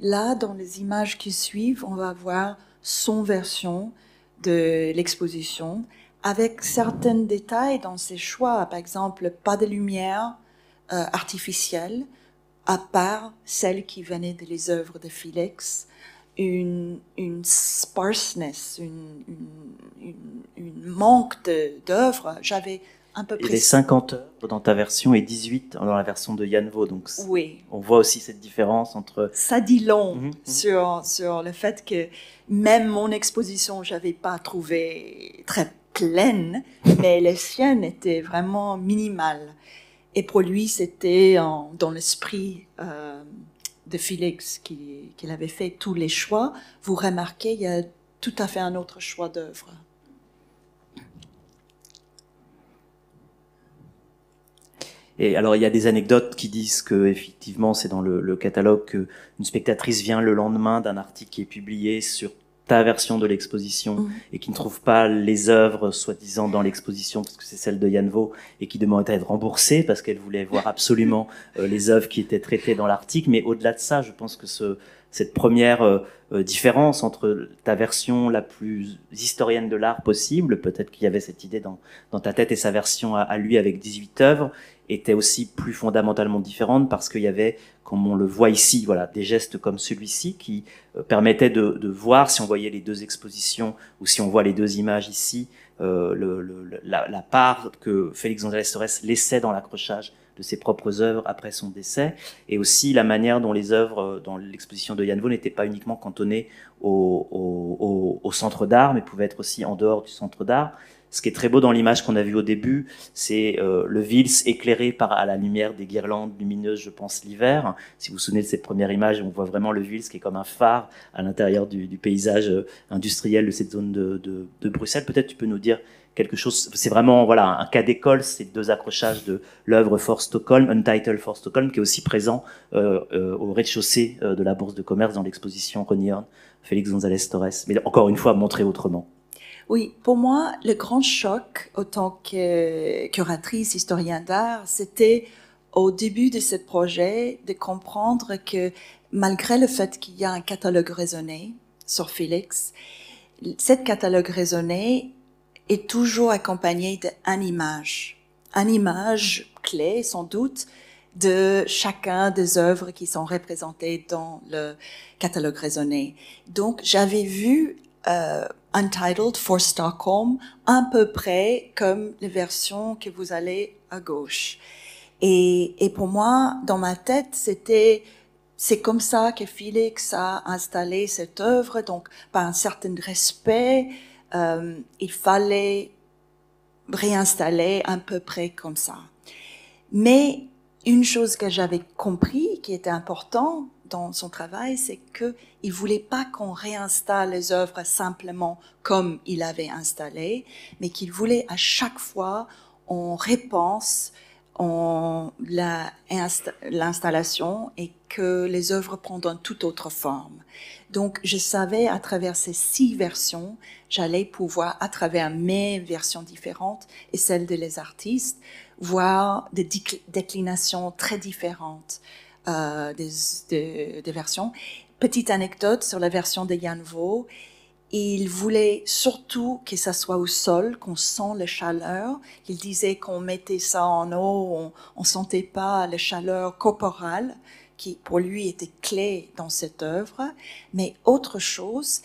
Là, dans les images qui suivent, on va voir son version de l'exposition avec certains détails dans ses choix, par exemple, pas de lumière euh, artificielle, à part celle qui venait des les œuvres de Félix, une, une sparseness, une, une, une manque d'œuvres. J'avais un peu Il avait 50 heures dans ta version et 18 dans la version de Yann Vaugh. Donc oui. on voit aussi cette différence entre... Ça dit long mhm, mhm. sur, sur le fait que même mon exposition, j'avais pas trouvé très pleine, mais les siennes étaient vraiment minimales. Et pour lui, c'était dans l'esprit euh, de Félix qu'il avait fait tous les choix. Vous remarquez, il y a tout à fait un autre choix d'œuvre. Et alors, il y a des anecdotes qui disent que, effectivement, c'est dans le, le catalogue qu'une spectatrice vient le lendemain d'un article qui est publié sur ta version de l'exposition Mhm. et qui ne trouve pas les œuvres soi-disant dans l'exposition parce que c'est celle de Yann Vaux et qui demande à être remboursée parce qu'elle voulait voir absolument euh, les œuvres qui étaient traitées dans l'article. Mais au-delà de ça, je pense que ce, cette première euh, euh, différence entre ta version la plus historienne de l'art possible, peut-être qu'il y avait cette idée dans, dans ta tête et sa version à, à lui avec 18 œuvres, était aussi plus fondamentalement différente parce qu'il y avait, comme on le voit ici, voilà, des gestes comme celui-ci qui euh, permettaient de, de voir si on voyait les deux expositions ou si on voit les deux images ici, euh, le, le- la, la part que Félix González Torres laissait dans l'accrochage de ses propres œuvres après son décès, et aussi la manière dont les œuvres euh, dans l'exposition de Yann Vaughan n'étaient pas uniquement cantonnées au, centre d'art, mais pouvaient être aussi en dehors du centre d'art. Ce qui est très beau dans l'image qu'on a vue au début, c'est euh, le Vils éclairé par à la lumière des guirlandes lumineuses, je pense l'hiver. Si vous vous souvenez de cette première image, on voit vraiment le Vils qui est comme un phare à l'intérieur du, paysage euh, industriel de cette zone de, de Bruxelles. Peut-être tu peux nous dire quelque chose. C'est vraiment voilà un cas d'école, ces deux accrochages de l'œuvre For Stockholm, Untitled For Stockholm, qui est aussi présent euh, euh, au rez-de-chaussée euh, de la Bourse de commerce dans l'exposition Renion, Félix González Torres. Mais encore une fois, montré autrement. Oui, pour moi, le grand choc, autant que curatrice, historien d'art, c'était au début de ce projet de comprendre que malgré le fait qu'il y a un catalogue raisonné sur Félix, cette catalogue raisonné toujours accompagné d'une image, une image clé sans doute de chacun des œuvres qui sont représentées dans le catalogue raisonné. Donc j'avais vu euh, Untitled for Stockholm, à peu près comme les versions que vous allez à gauche. Et, et pour moi, dans ma tête, c'était c'est comme ça que Félix a installé cette œuvre, donc par un certain respect, euh, il fallait réinstaller à peu près comme ça. Mais une chose que j'avais compris qui était important dans son travail, c'est que il voulait pas qu'on réinstalle les œuvres simplement comme il avait installé, mais qu'il voulait à chaque fois on repense l'installation et que les œuvres prennent une toute autre forme. Donc, je savais à travers ces six versions, j'allais pouvoir, à travers mes versions différentes et celles de les artistes, voir des décl- déclinations très différentes euh, des, de- des versions. Petite anecdote sur la version de Jan Vaux. Il voulait surtout que ça soit au sol, qu'on sent la chaleur. Il disait qu'on mettait ça en eau, on, sentait pas la chaleur corporelle qui pour lui était clé dans cette œuvre. Mais autre chose,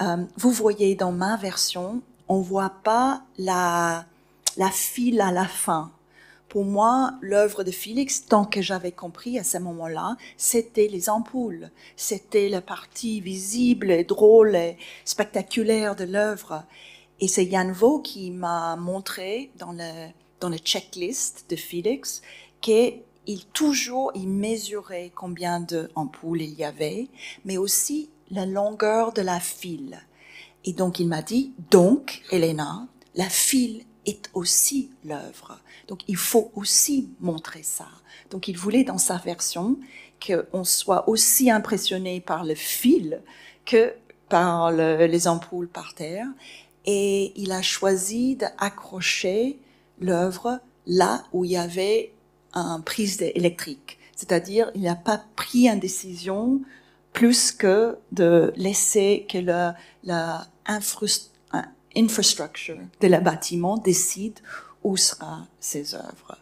euh, vous voyez dans ma version, on voit pas la, la file à la fin. Pour moi, l'œuvre de Félix, tant que j'avais compris à ce moment-là, c'était les ampoules. C'était la partie visible, et drôle et spectaculaire de l'œuvre. Et c'est Jan Vaux qui m'a montré dans le, dans le checklist de Félix qu'il toujours, il mesurait combien d'ampoules il y avait, mais aussi la longueur de la file. Et donc il m'a dit, donc, Elena, la file est aussi l'œuvre. Donc il faut aussi montrer ça. Donc il voulait dans sa version qu'on soit aussi impressionné par le fil que par le- les ampoules par terre. Et il a choisi d'accrocher l'œuvre là où il y avait un prise électrique. C'est-à-dire, il n'a pas pris une décision plus que de laisser que la un- infrastructure de la bâtiment décide où sera ses œuvres.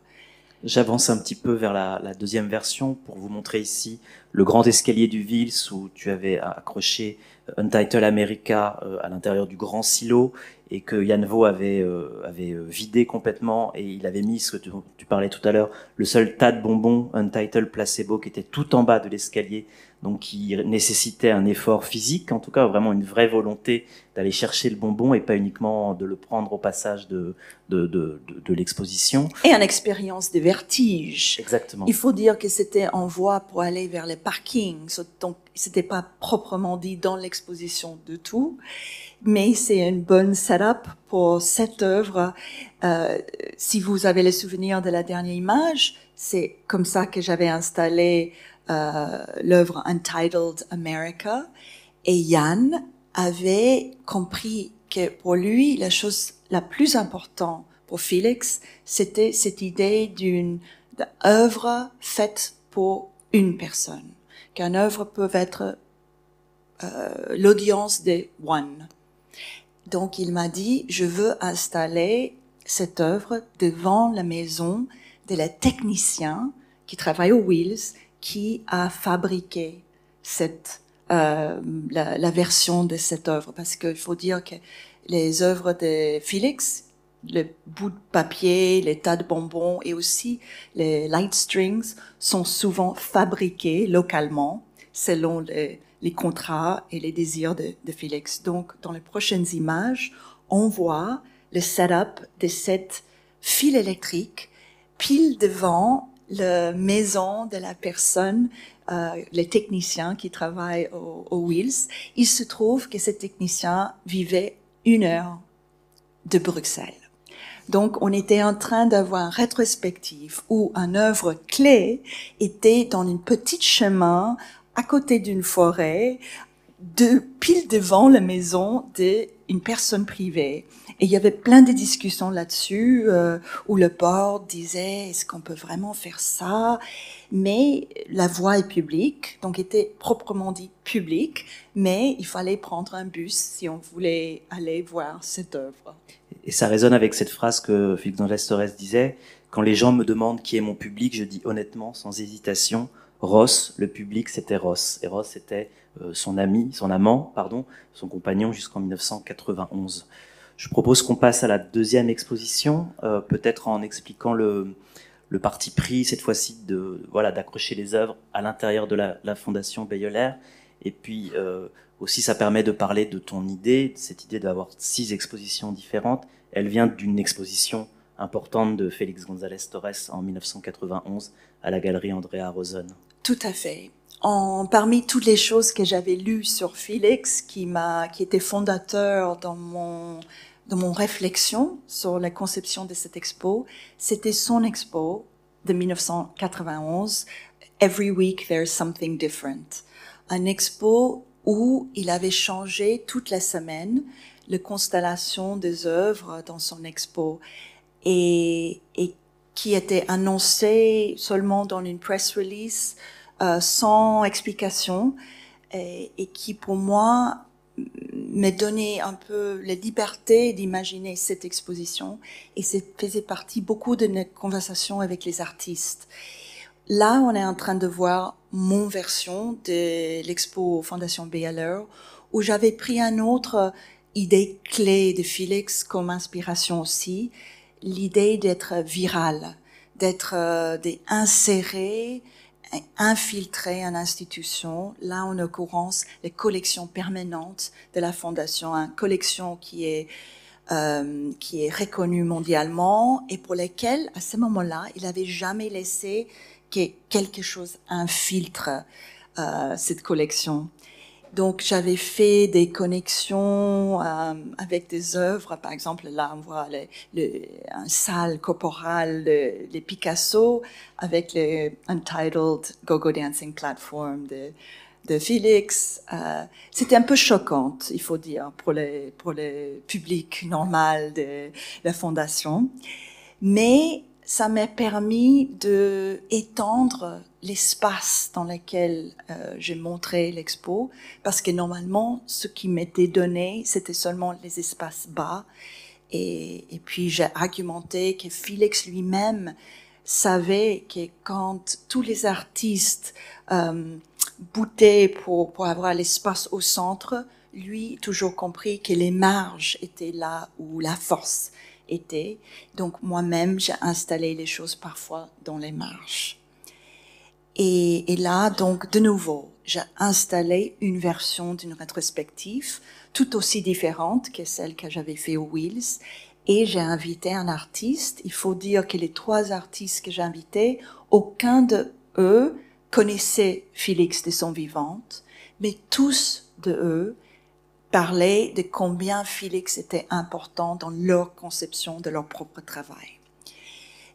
J'avance un petit peu vers la, deuxième version pour vous montrer ici le grand escalier du Vils où tu avais accroché Untitled America euh, à l'intérieur du grand silo et que Yann Vaux avait, euh, avait euh, vidé complètement et il avait mis ce que tu, tu parlais tout à l'heure, le seul tas de bonbons Untitled Placebo qui était tout en bas de l'escalier, donc qui nécessitait un effort physique, en tout cas vraiment une vraie volonté d'aller chercher le bonbon et pas uniquement de le prendre au passage de, de, de, de, de l'exposition. Et une expérience de vertige. Exactement. Il faut dire que c'était en voie pour aller vers le parkings. Donc, c'était pas proprement dit dans l'exposition de tout, mais c'est une bonne setup pour cette œuvre. Euh, si vous avez les souvenirs de la dernière image, c'est comme ça que j'avais installé l'œuvre Untitled America. Et Yann avait compris que pour lui, la chose la plus importante pour Félix, c'était cette idée d'une œuvre faite pour une personne, qu'une œuvre peut être euh, l'audience des one. Donc il m'a dit, je veux installer cette œuvre devant la maison de la technicien qui travaille au Wheels, qui a fabriqué cette euh, la, version de cette œuvre, parce qu'il faut dire que les œuvres de Félix, le bout de papier, les tas de bonbons et aussi les light strings sont souvent fabriqués localement selon les, les contrats et les désirs de, de, Félix. Donc, dans les prochaines images, on voit le setup de cette file électrique pile devant la maison de la personne, euh, les techniciens qui travaillent au, au. Il se trouve que ce technicien vivait une heure de Bruxelles. Donc, on était en train d'avoir une rétrospective où une œuvre clé était dans une petite chemin à côté d'une forêt, de pile devant la maison d'une personne privée. Et il y avait plein de discussions là-dessus euh, où le board disait est-ce qu'on peut vraiment faire ça? Mais la voie est publique, donc était proprement dit publique, mais il fallait prendre un bus si on voulait aller voir cette œuvre. Et ça résonne avec cette phrase que González Torres disait quand les gens me demandent qui est mon public, je dis honnêtement, sans hésitation, Ross, le public, c'était Ross. Et Ross, c'était son ami, son amant, pardon, son compagnon jusqu'en 1991. Je propose qu'on passe à la deuxième exposition, euh, peut-être en expliquant le, parti pris cette fois-ci de voilà d'accrocher les œuvres à l'intérieur de la, la Fondation Bayolaire. Et puis euh, aussi, ça permet de parler de ton idée, cette idée d'avoir six expositions différentes. Elle vient d'une exposition importante de Félix González Torres en 1991 à la galerie Andrea Rosen. Tout à fait. En, parmi toutes les choses que j'avais lues sur Félix, qui m'a, qui était fondateur dans mon dans mon réflexion sur la conception de cette expo, c'était son expo de 1991, Every Week There's Something Different. Un expo où il avait changé toute la semaine la constellation des œuvres dans son expo et, et qui était annoncé seulement dans une press release euh, sans explication et, et, qui pour moi m'a donné un peu la liberté d'imaginer cette exposition et ça faisait partie beaucoup de nos conversations avec les artistes. Là, on est en train de voir mon version de l'expo Fondation BLR où j'avais pris un autre idée clé de Félix comme inspiration aussi, l'idée d'être viral, d'être euh, d'insérer infiltrer une institution, là en l'occurrence les collections permanentes de la fondation, une collection qui est euh, qui est reconnue mondialement et pour lesquelles à ce moment-là il n'avait jamais laissé que quelque chose infiltre euh, cette collection. Donc j'avais fait des connexions euh, avec des œuvres, par exemple là on voit le, un salle corporale de, Picasso avec le Untitled Go-Go Dancing Platform de, de Félix. Euh, C'était un peu choquant, il faut dire, pour le, pour public normal de la fondation. Mais ça m'a permis de étendre l'espace dans lequel euh, j'ai montré l'expo, parce que normalement, ce qui m'était donné, c'était seulement les espaces bas. Et, et puis j'ai argumenté que Félix lui-même savait que quand tous les artistes euh, boutaient pour, pour avoir l'espace au centre, lui toujours compris que les marges étaient là où la force était. Donc moi-même, j'ai installé les choses parfois dans les marches. Et, et là, donc, de nouveau, j'ai installé une version d'une rétrospective tout aussi différente que celle que j'avais fait au Wheels. Et j'ai invité un artiste. Il faut dire que les trois artistes que j'ai invités, aucun de eux connaissaient Félix de son vivante, mais tous de eux parlaient de combien Félix était important dans leur conception de leur propre travail.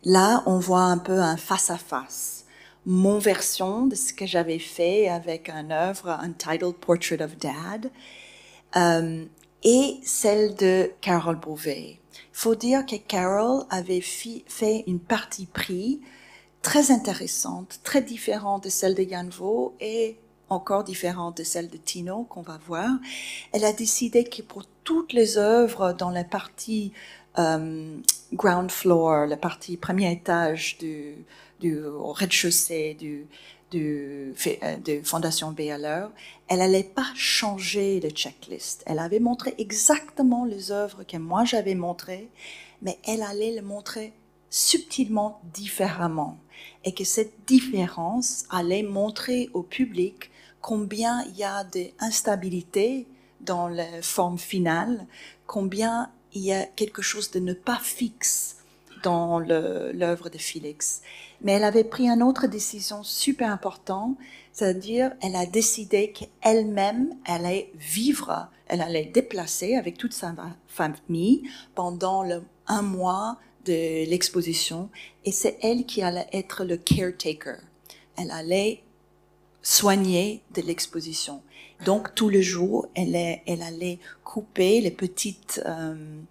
Là, on voit un peu un face-à-face. Mon version de ce que j'avais fait avec un œuvre, Untitled Portrait of Dad, euh, et celle de Carol. Il faut dire que Carol avait fait une partie pris très intéressante, très différente de celle de Yann Vaux et encore différente de celle de Tino qu'on va voir. Elle a décidé que pour toutes les œuvres dans la partie euh, ground floor, la partie premier étage du, du rez-de-chaussée euh, de Fondation BLR, elle n'allait pas changer le checklist. Elle avait montré exactement les œuvres que moi j'avais montrées, mais elle allait le montrer subtilement différemment. Et que cette différence allait montrer au public combien il y a d'instabilité dans la forme finale, combien il y a quelque chose de ne pas fixe dans l'œuvre de Félix. Mais elle avait pris une autre décision super importante, c'est-à-dire elle a décidé qu'elle-même elle allait vivre, elle allait déplacer avec toute sa famille pendant le, un mois de l'exposition et c'est elle qui allait être le caretaker. Elle allait soigner de l'exposition. Donc tous les jours, elle, elle allait couper les petites euh,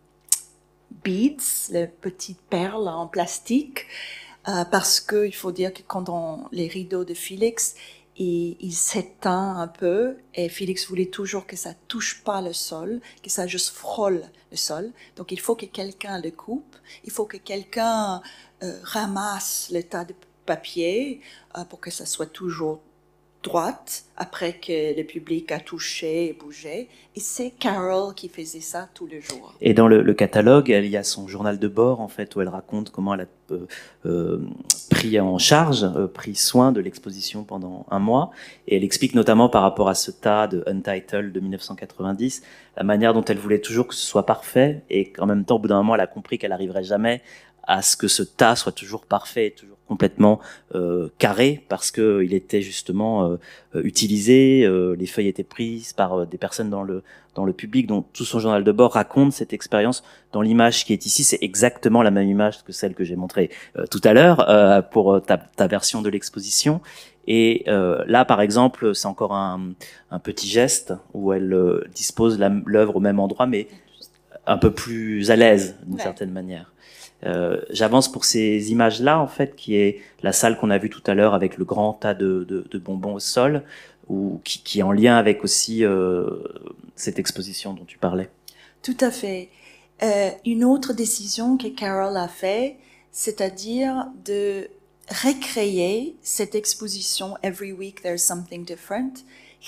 beads, les petites perles en plastique, euh, parce qu'il faut dire que quand on, les rideaux de Félix, il, il s'éteint un peu et Félix voulait toujours que ça touche pas le sol, que ça juste frôle le sol. Donc il faut que quelqu'un le coupe, il faut que quelqu'un euh, ramasse le tas de papier pour que ça soit toujours droite après que le public a touché et bougé. Et c'est Carol qui faisait ça tous les jours. Et dans le, catalogue, il y a son journal de bord, en fait, où elle raconte comment elle a euh, euh, pris en charge, euh, pris soin de l'exposition pendant un mois. Et elle explique notamment par rapport à ce tas de Untitled de 1990, la manière dont elle voulait toujours que ce soit parfait et qu'en même temps, au bout d'un moment, elle a compris qu'elle n'arriverait jamais à ce que ce tas soit toujours parfait, toujours complètement euh, carré, parce que il était justement euh, euh, utilisé, les feuilles étaient prises par des personnes dans le dans le public. Donc tout son journal de bord raconte cette expérience. Dans l'image qui est ici, c'est exactement la même image que celle que j'ai montrée tout à l'heure pour ta, ta, version de l'exposition. Et là, par exemple, c'est encore un, un, petit geste où elle dispose l'œuvre au même endroit, mais un peu plus à l'aise d'une certaine manière. Euh, J'avance pour ces images-là, en fait, qui est la salle qu'on a vue tout à l'heure avec le grand tas de, bonbons au sol, ou qui, qui, est en lien avec aussi euh, cette exposition dont tu parlais. Tout à fait. Euh, une autre décision que Carol a fait, c'est-à-dire de recréer cette exposition Every Week There's Something Different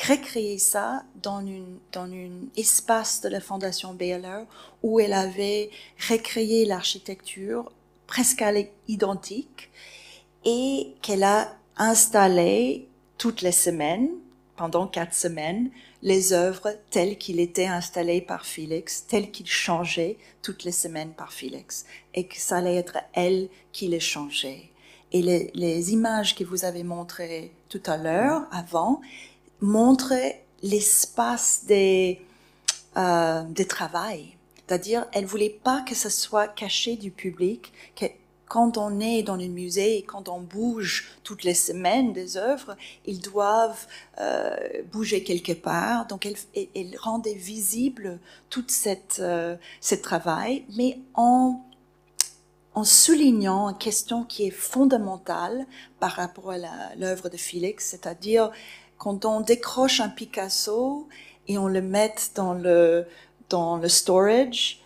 recréer ça dans une dans un espace de la Fondation BLR où elle avait recréé l'architecture presque identique et qu'elle a installé toutes les semaines, pendant quatre semaines, les œuvres telles qu'il était installé par Félix, telles qu'il changeait toutes les semaines par Félix, et que ça allait être elle qui les changeait. Et les, les images que vous avez montrées tout à l'heure, avant, montre l'espace des, euh, de travail. C'est-à-dire, elle voulait pas que ce soit caché du public, que quand on est dans un musée quand on bouge toutes les semaines des œuvres, ils doivent euh, bouger quelque part. Donc, elle, elle, rendait visible tout cette, euh, ce travail, mais en en soulignant une question qui est fondamentale par rapport à l'œuvre de Félix, c'est-à-dire quand on décroche un Picasso et on le met dans le, dans le storage,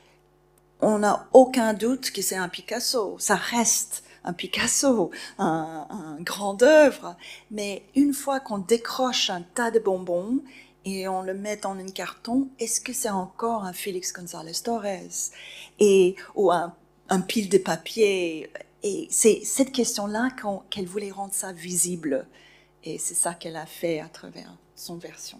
on n'a aucun doute que c'est un Picasso. Ça reste un Picasso, un, grand œuvre. Mais une fois qu'on décroche un tas de bonbons et on le met dans un carton, est-ce que c'est encore un Félix González Torres et ou un, un pile de papier? Et c'est cette question-là qu'elle voulait rendre ça visible. Et c'est ça qu'elle a fait à travers son version.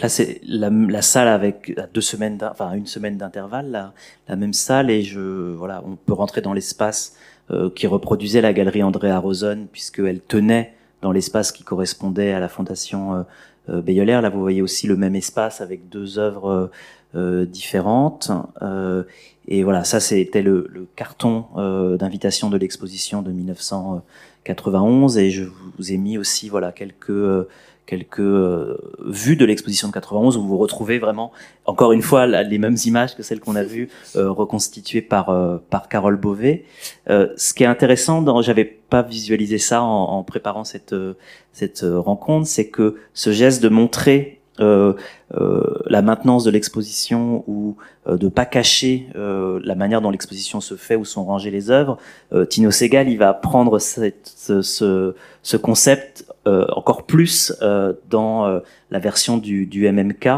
là, c'est la, salle avec deux semaines, enfin une semaine d'intervalle, la, même salle, et je, voilà, on peut rentrer dans l'espace euh, qui reproduisait la galerie Andrea Rosen, puisqu'elle tenait dans l'espace qui correspondait à la fondation euh, Bayolaire. Là, vous voyez aussi le même espace avec deux œuvres différentes. et voilà, ça c'était le, le, carton d'invitation de l'exposition de 1991. Et je vous ai mis aussi voilà quelques quelques euh, vues de l'exposition de 91 où vous retrouvez vraiment, encore une fois, les mêmes images que celles qu'on a vues euh, reconstituées par euh, par Carole Beauvais. ce qui est intéressant, j'avais pas visualisé ça en, en préparant cette cette rencontre, c'est que ce geste de montrer euh, euh, la maintenance de l'exposition ou euh, de pas cacher la manière dont l'exposition se fait ou sont rangées les œuvres, Tino Segal il va prendre ce, ce, concept encore plus dans la version du, du MMK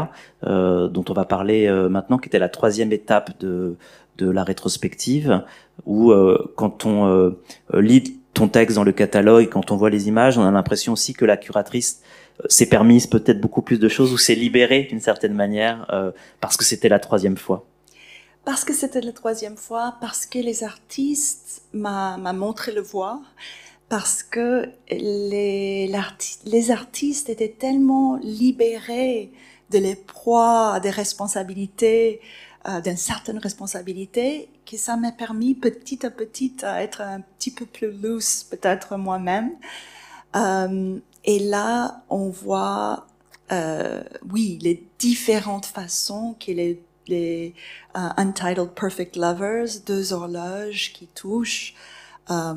dont on va parler maintenant, qui était la troisième étape de, de la rétrospective, où quand on lit ton texte dans le catalogue, quand on voit les images, on a l'impression aussi que la curatrice s'est permise peut-être beaucoup plus de choses ou s'est libérée d'une certaine manière euh, parce que c'était la troisième fois? Parce que c'était la troisième fois, parce que les artistes m'ont montré le voie, parce que les, artistes étaient tellement libérés de les proies, des responsabilités, euh, d'une certaine responsabilité, que ça m'a permis petit à petit à être un petit peu plus loose, peut-être moi-même. Euh, et là, on voit, euh, oui, les différentes façons que les, les uh, Untitled Perfect Lovers, deux horloges qui touchent, euh,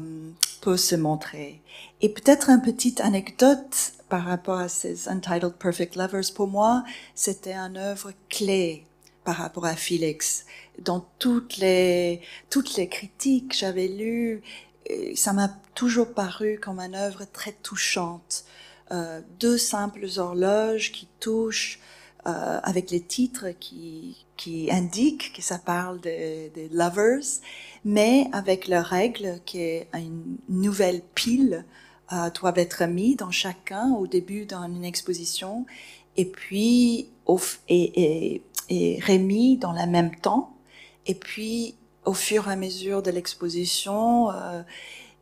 peuvent se montrer. Et peut-être une petite anecdote par rapport à ces Untitled Perfect Lovers. Pour moi, c'était une œuvre clé par rapport à Félix. Dans toutes les, toutes les critiques que j'avais lues, euh, ça m'a toujours paru comme une œuvre très touchante. Euh, deux simples horloges qui touchent euh, avec les titres qui, qui indiquent que ça parle des de lovers, mais avec la règle qu'une nouvelle pile euh, doit être mise dans chacun au début d'une exposition et puis et, et, et remis dans le même temps. Et puis, au fur et à mesure de l'exposition, euh,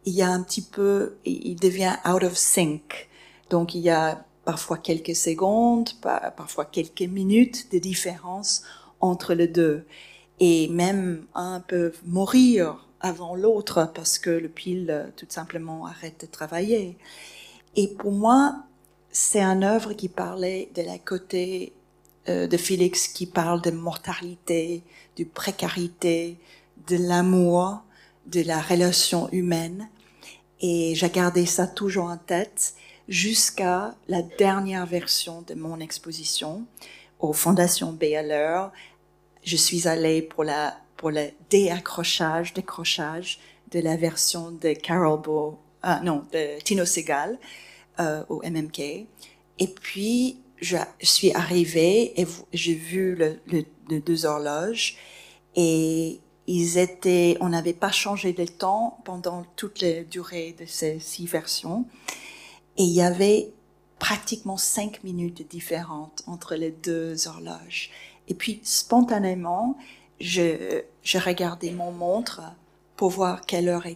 il y a un petit peu, il devient out of sync. Donc il y a parfois quelques secondes, parfois quelques minutes de différence entre les deux. Et même un peut mourir avant l'autre parce que le pile tout simplement arrête de travailler. Et pour moi, c'est un œuvre qui parlait de la côté euh, de Félix qui parle de mortalité, de précarité, de l'amour, de la relation humaine. Et j'ai gardé ça toujours en tête jusqu'à la dernière version de mon exposition aux Fondations BLR. Je suis allée pour la pour le déaccrochage, décrochage de la version de Carol Bo, ah, non, de Tino Segal euh, au MMK. Et puis, je suis arrivée et j'ai vu le, le, les deux horloges et ils étaient, on n'avait pas changé de temps pendant toute la durée de ces six versions. Et il y avait pratiquement cinq minutes différentes entre les deux horloges. Et puis, spontanément, je, je regardais mon montre pour voir quelle heure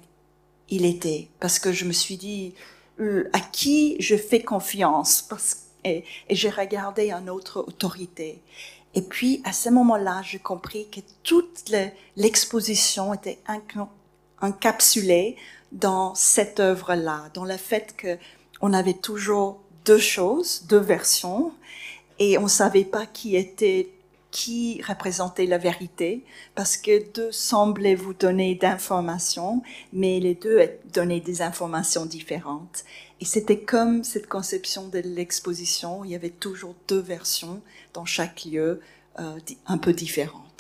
il était. Parce que je me suis dit, euh, à qui je fais confiance? Et, et j'ai regardé une autre autorité. Et puis, à ce moment-là, j'ai compris que toute l'exposition était encapsulée dans cette œuvre-là, dans le fait que on avait toujours deux choses, deux versions, et on savait pas qui était qui représentait la vérité, parce que deux semblaient vous donner d'informations, mais les deux donnaient des informations différentes. Et c'était comme cette conception de l'exposition, il y avait toujours deux versions dans chaque lieu, euh, un peu différentes.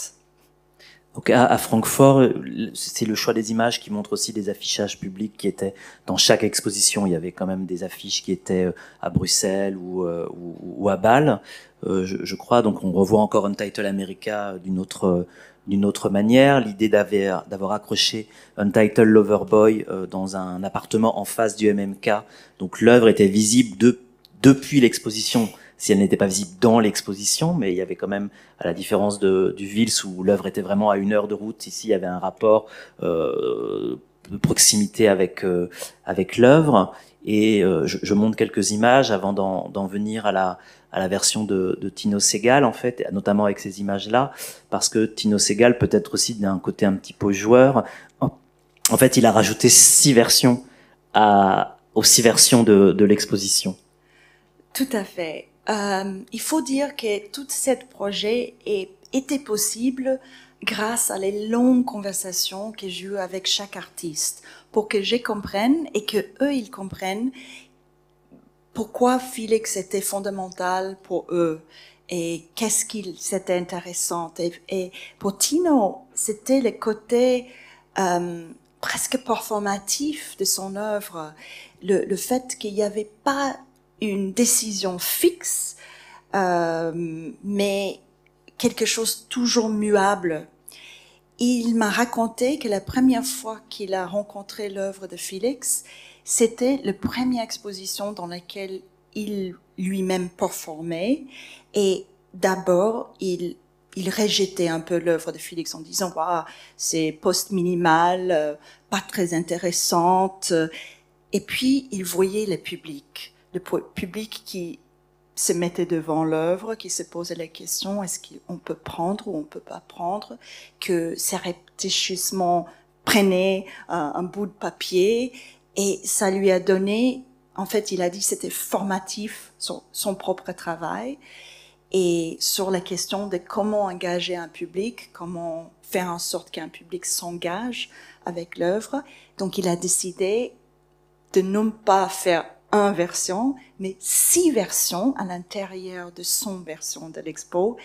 Donc à, Francfort, c'est le choix des images qui montre aussi des affichages publics qui étaient dans chaque exposition. Il y avait quand même des affiches qui étaient euh, à Bruxelles ou, euh, ou, à Bâle, euh, je, je, crois. Donc on revoit encore un title America d'une autre d'une autre manière. L'idée d'avoir accroché Untitled Loverboy dans un appartement en face du MMK. Donc l'œuvre était visible de, depuis l'exposition si elle n'était pas visible dans l'exposition, mais il y avait quand même, à la différence de, du Vils où l'œuvre était vraiment à une heure de route, ici il y avait un rapport euh, de proximité avec euh, avec l'œuvre. Et euh, je, je, montre quelques images avant d'en venir à la, à la version de, de, Tino Segal, en fait, notamment avec ces images-là, parce que Tino Segal peut être aussi d'un côté un petit peu joueur. En fait, il a rajouté six versions à, aux six versions de, de l'exposition. Tout à fait. Euh, il faut dire que tout ce projet est, était possible grâce à les longues conversations que j'ai eues avec chaque artiste pour que je comprenne et que eux ils comprennent pourquoi Félix était fondamental pour eux et qu'est-ce qu'il c'était intéressant. Et, pour Tino c'était le côté euh, presque performatif de son œuvre. Le, le fait qu'il n'y avait pas une décision fixe euh, mais quelque chose toujours muable il m'a raconté que la première fois qu'il a rencontré l'œuvre de Félix, c'était la première exposition dans laquelle il lui-même performait. Et d'abord, il, il rejetait un peu l'œuvre de Félix en disant, waouh, c'est post-minimal, euh, pas très intéressante. Et puis, il voyait le public, le public qui se mettait devant l'œuvre, qui se posait la question est-ce qu'on peut prendre ou on peut pas prendre, que surreptitieusement prenait un, un bout de papier et ça lui a donné, en fait, il a dit c'était formatif son, propre travail et sur la question de comment engager un public, comment faire en sorte qu'un public s'engage avec l'œuvre. Donc il a décidé de non pas faire version, mais six versions à l'intérieur de son version de l'expo.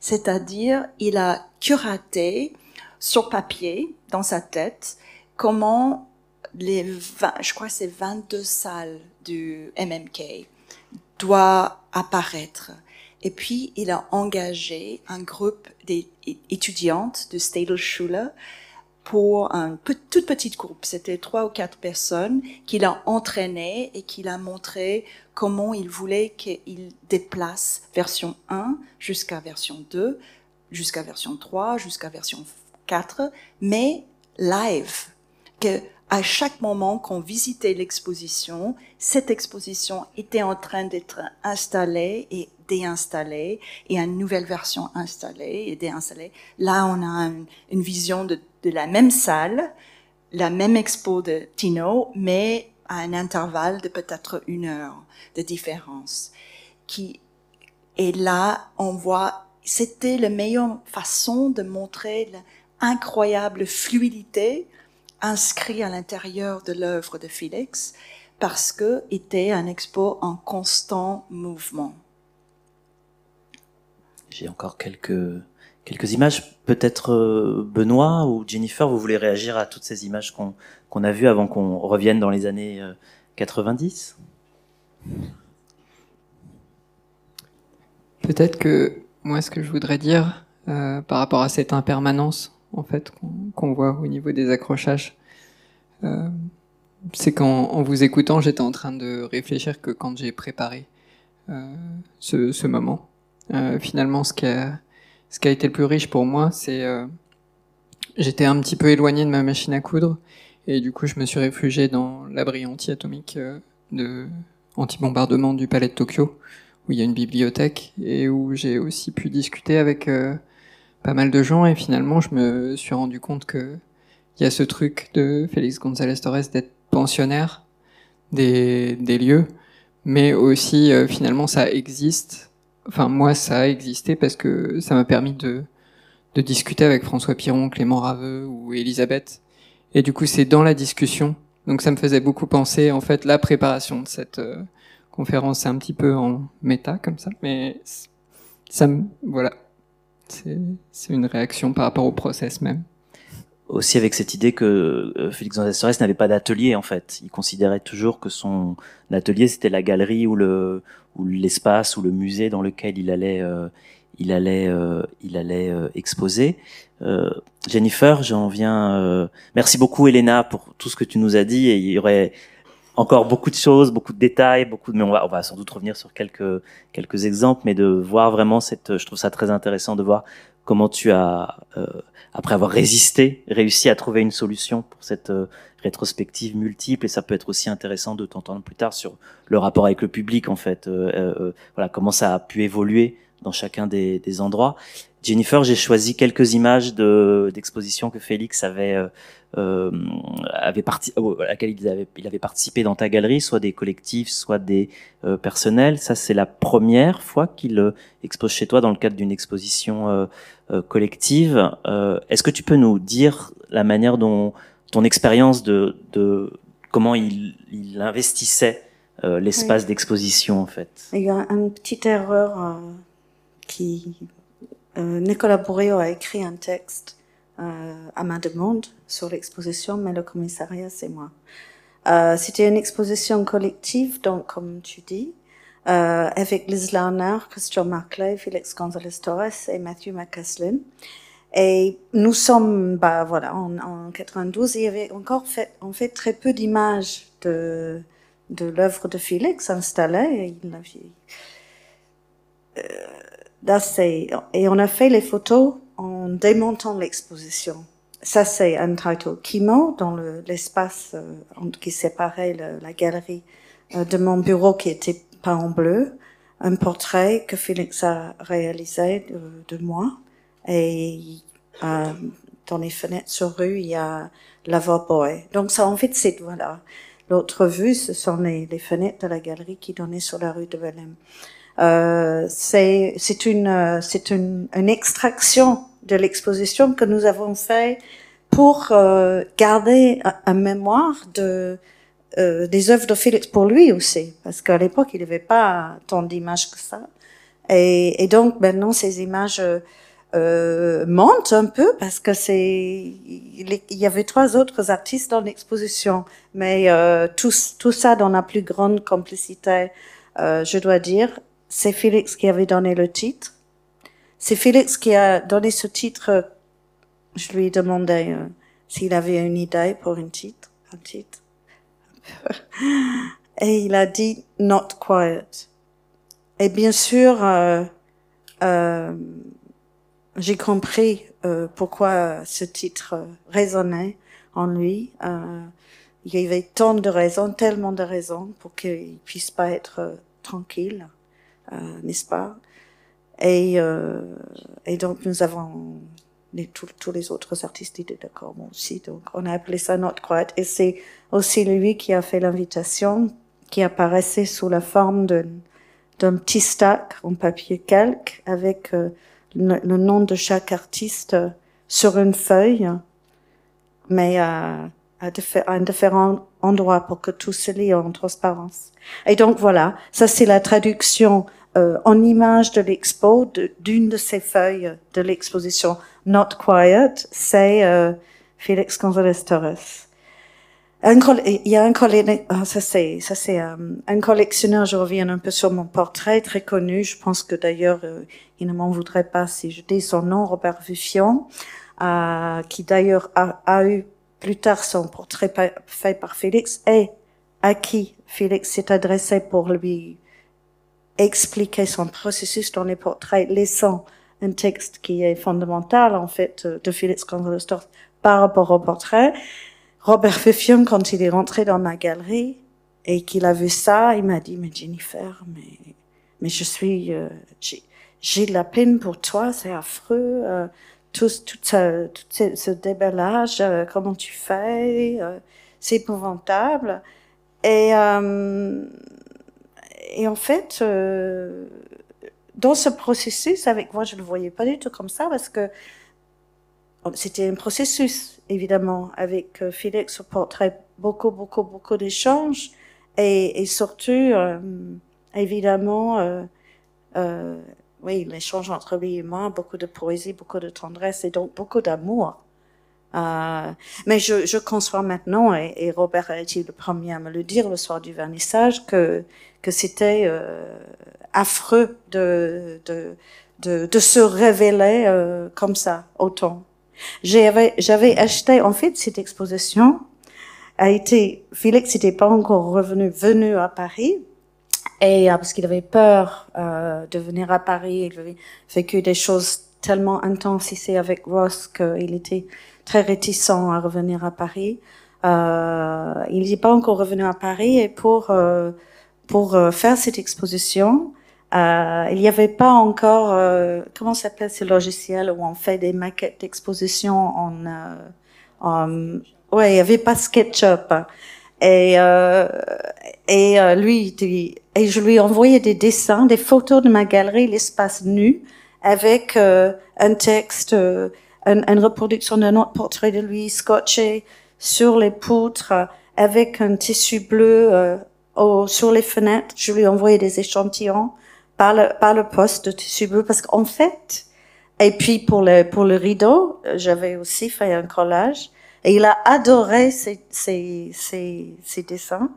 C'est-à-dire, il a curaté sur papier, dans sa tête, comment les 20, je crois c'est 22 salles du MMK doivent apparaître. Et puis, il a engagé un groupe d'étudiantes de Stadel pour un tout petit groupe. C'était trois ou quatre personnes qu'il a entraîné et qu'il a montré comment il voulait qu'il déplace version 1 jusqu'à version 2, jusqu'à version 3, jusqu'à version 4, mais live. Que à chaque moment qu'on visitait l'exposition, cette exposition était en train d'être installée et déinstallée et une nouvelle version installée et déinstallée. Là, on a une vision de la même salle, la même expo de Tino, mais à un intervalle de peut-être une heure de différence. Qui, et là, on voit, c'était la meilleure façon de montrer l'incroyable fluidité inscrite à l'intérieur de l'œuvre de Félix, parce que était un expo en constant mouvement. J'ai encore quelques quelques images. Peut-être euh, Benoît ou Jennifer, vous voulez réagir à toutes ces images qu'on a vues avant qu'on revienne dans les années 90 euh, Peut-être que moi, ce que je voudrais dire euh, par rapport à cette impermanence, en fait, qu'on voit au niveau des accrochages, c'est qu'en vous écoutant, j'étais en train de réfléchir que quand j'ai préparé ce, ce, moment, finalement, ce qui a ce qui a été le plus riche pour moi, c'est euh, j'étais un petit peu éloigné de ma machine à coudre et du coup je me suis réfugié dans l'abri anti-atomique euh, de anti-bombardement du palais de Tokyo où il y a une bibliothèque et où j'ai aussi pu discuter avec euh, pas mal de gens et finalement je me suis rendu compte que il y a ce truc de Félix González Torres d'être pensionnaire des, des lieux mais aussi finalement ça existe enfin moi ça a existé parce que ça m'a permis de, de discuter avec François Piron, Clément Raveux ou Elisabeth. Et du coup c'est dans la discussion. Donc ça me faisait beaucoup penser en fait la préparation de cette euh, conférence, c'est un petit peu en méta comme ça, mais ça me voilà, c'est une réaction par rapport au process même aussi avec cette idée que euh, Félix González n'avait pas d'atelier en fait. Il considérait toujours que son atelier c'était la galerie ou le ou l'espace ou le musée dans lequel il allait euh, il allait euh, il allait exposer. Jennifer, j'en viens. merci beaucoup Elena pour tout ce que tu nous as dit et il y aurait encore beaucoup de choses, beaucoup de détails, beaucoup de, mais on va, on va sans doute revenir sur quelques quelques exemples, mais de voir vraiment cette, je trouve ça très intéressant de voir comment tu as, euh, après avoir résisté, réussi à trouver une solution pour cette euh, rétrospective multiple. Et ça peut être aussi intéressant de t'entendre plus tard sur le rapport avec le public, en fait. Euh, voilà, comment ça a pu évoluer dans chacun des, des endroits. Jennifer, j'ai choisi quelques images de d'expositions que Félix avait euh, avait parti, à laquelle il avait, il avait participé dans ta galerie, soit des collectifs, soit des euh, personnels. Ça, c'est la première fois qu'il euh, expose chez toi dans le cadre d'une exposition euh, euh, collective. Est-ce que tu peux nous dire la manière dont ton expérience de, de comment il, il investissait l'espace d'exposition en fait? Il y a une petite erreur qui Nicolas Bourreau a écrit un texte euh, à ma demande sur l'exposition, mais le commissariat, c'est moi. Euh, C'était une exposition collective, donc comme tu dis, euh, avec Liz Lerner, Christian Marclay, Félix González Torres et Matthew McCaslin. Et nous sommes, bah voilà, en, en 92, il y avait encore fait, en fait très peu d'images de, de l'œuvre de Félix installées. Il avait, euh, et on a fait les photos en démontant l'exposition. Ça, c'est un title Kimo, dans l'espace euh, qui séparait la galerie euh, de mon bureau qui était peint en bleu, un portrait que Félix a réalisé de, moi. Et euh, dans les fenêtres sur rue, il y a Boy. Donc ça, en fait, c'est voilà. L'autre vue, ce sont les, les, fenêtres de la galerie qui donnaient sur la rue de Belém. Euh, c'est c'est une c'est une, une, extraction de l'exposition que nous avons fait pour euh, garder un, mémoire de euh, des œuvres de Félix pour lui aussi, parce qu'à l'époque il n'avait pas tant d'images que ça. Et, et, donc maintenant ces images euh, montent un peu parce que c'est il y avait trois autres artistes dans l'exposition, mais euh, tout, tout ça dans la plus grande complicité, euh, je dois dire, c'est Félix qui avait donné le titre. C'est Félix qui a donné ce titre. Je lui ai demandé euh, s'il avait une idée pour un titre, un titre. Et il a dit Not Quiet. Et bien sûr, euh, euh, j'ai compris euh, pourquoi ce titre résonnait en lui. Euh, il y avait tant de raisons, tellement de raisons pour qu'il puisse pas être tranquille. Euh, n'est-ce pas? Et, euh, et donc nous avons les, tous les autres artistes étaient d'accord, moi aussi. Donc on a appelé ça notre croate. Et c'est aussi lui qui a fait l'invitation, qui apparaissait sous la forme d'un petit stack en papier calque avec euh, le, nom de chaque artiste sur une feuille, mais à, à, à différents endroits pour que tout se lit en transparence. Et donc voilà, ça c'est la traduction euh, en image de l'expo d'une de, ces feuilles de l'exposition Not Quiet, c'est euh, Félix González Torres. Un, il y a un collègue, ah, ça c'est, ça c'est euh, un collectionneur. Je reviens un peu sur mon portrait très connu. Je pense que d'ailleurs euh, il ne m'en voudrait pas si je dis son nom, Robert Vuffion, euh, qui d'ailleurs a, a, eu plus tard son portrait fait par Félix et à qui Félix s'est adressé pour lui expliquer son processus dans les portraits, laissant un texte qui est fondamental, en fait, de Félix González par rapport au portrait. Robert Feffium, quand il est rentré dans ma galerie et qu'il a vu ça, il m'a dit, mais Jennifer, mais, mais je suis, euh, j'ai de la peine pour toi, c'est affreux, euh, tout, tout, ce, tout ce, déballage, euh, comment tu fais, euh, c'est épouvantable. Et, euh, et en fait, euh, dans ce processus, avec moi, je ne le voyais pas du tout comme ça parce que c'était un processus, évidemment, avec euh, Félix au portrait, beaucoup, beaucoup, beaucoup d'échanges et, et, surtout, euh, évidemment, euh, euh, oui, l'échange entre lui et moi, beaucoup de poésie, beaucoup de tendresse et donc beaucoup d'amour. Euh, mais je, je conçois maintenant, et, et, Robert a été le premier à me le dire le soir du vernissage, que, que c'était euh, affreux de, de, de, de, se révéler euh, comme ça, autant. J'avais, j'avais acheté, en fait, cette exposition, a été, Félix n'était pas encore revenu, venu à Paris. Et parce qu'il avait peur de venir à Paris, il avait vécu des choses tellement intenses ici avec Ross qu'il était très réticent à revenir à Paris. Euh, il n'est pas encore revenu à Paris et pour euh, pour euh, faire cette exposition, euh, il n'y avait pas encore euh, comment s'appelle ce logiciel où on fait des maquettes d'exposition en, en ouais il n'y avait pas SketchUp et et lui et je lui envoyais des dessins, des photos de ma galerie, l'espace nu avec un texte, une reproduction d'un autre portrait de lui scotché sur les poutres avec un tissu bleu euh, au, sur les fenêtres. Je lui ai envoyé des échantillons par le, par le poste de tissu bleu parce qu'en fait, et puis pour le, pour le rideau, j'avais aussi fait un collage et il a adoré ces, ces, ces, ces dessins,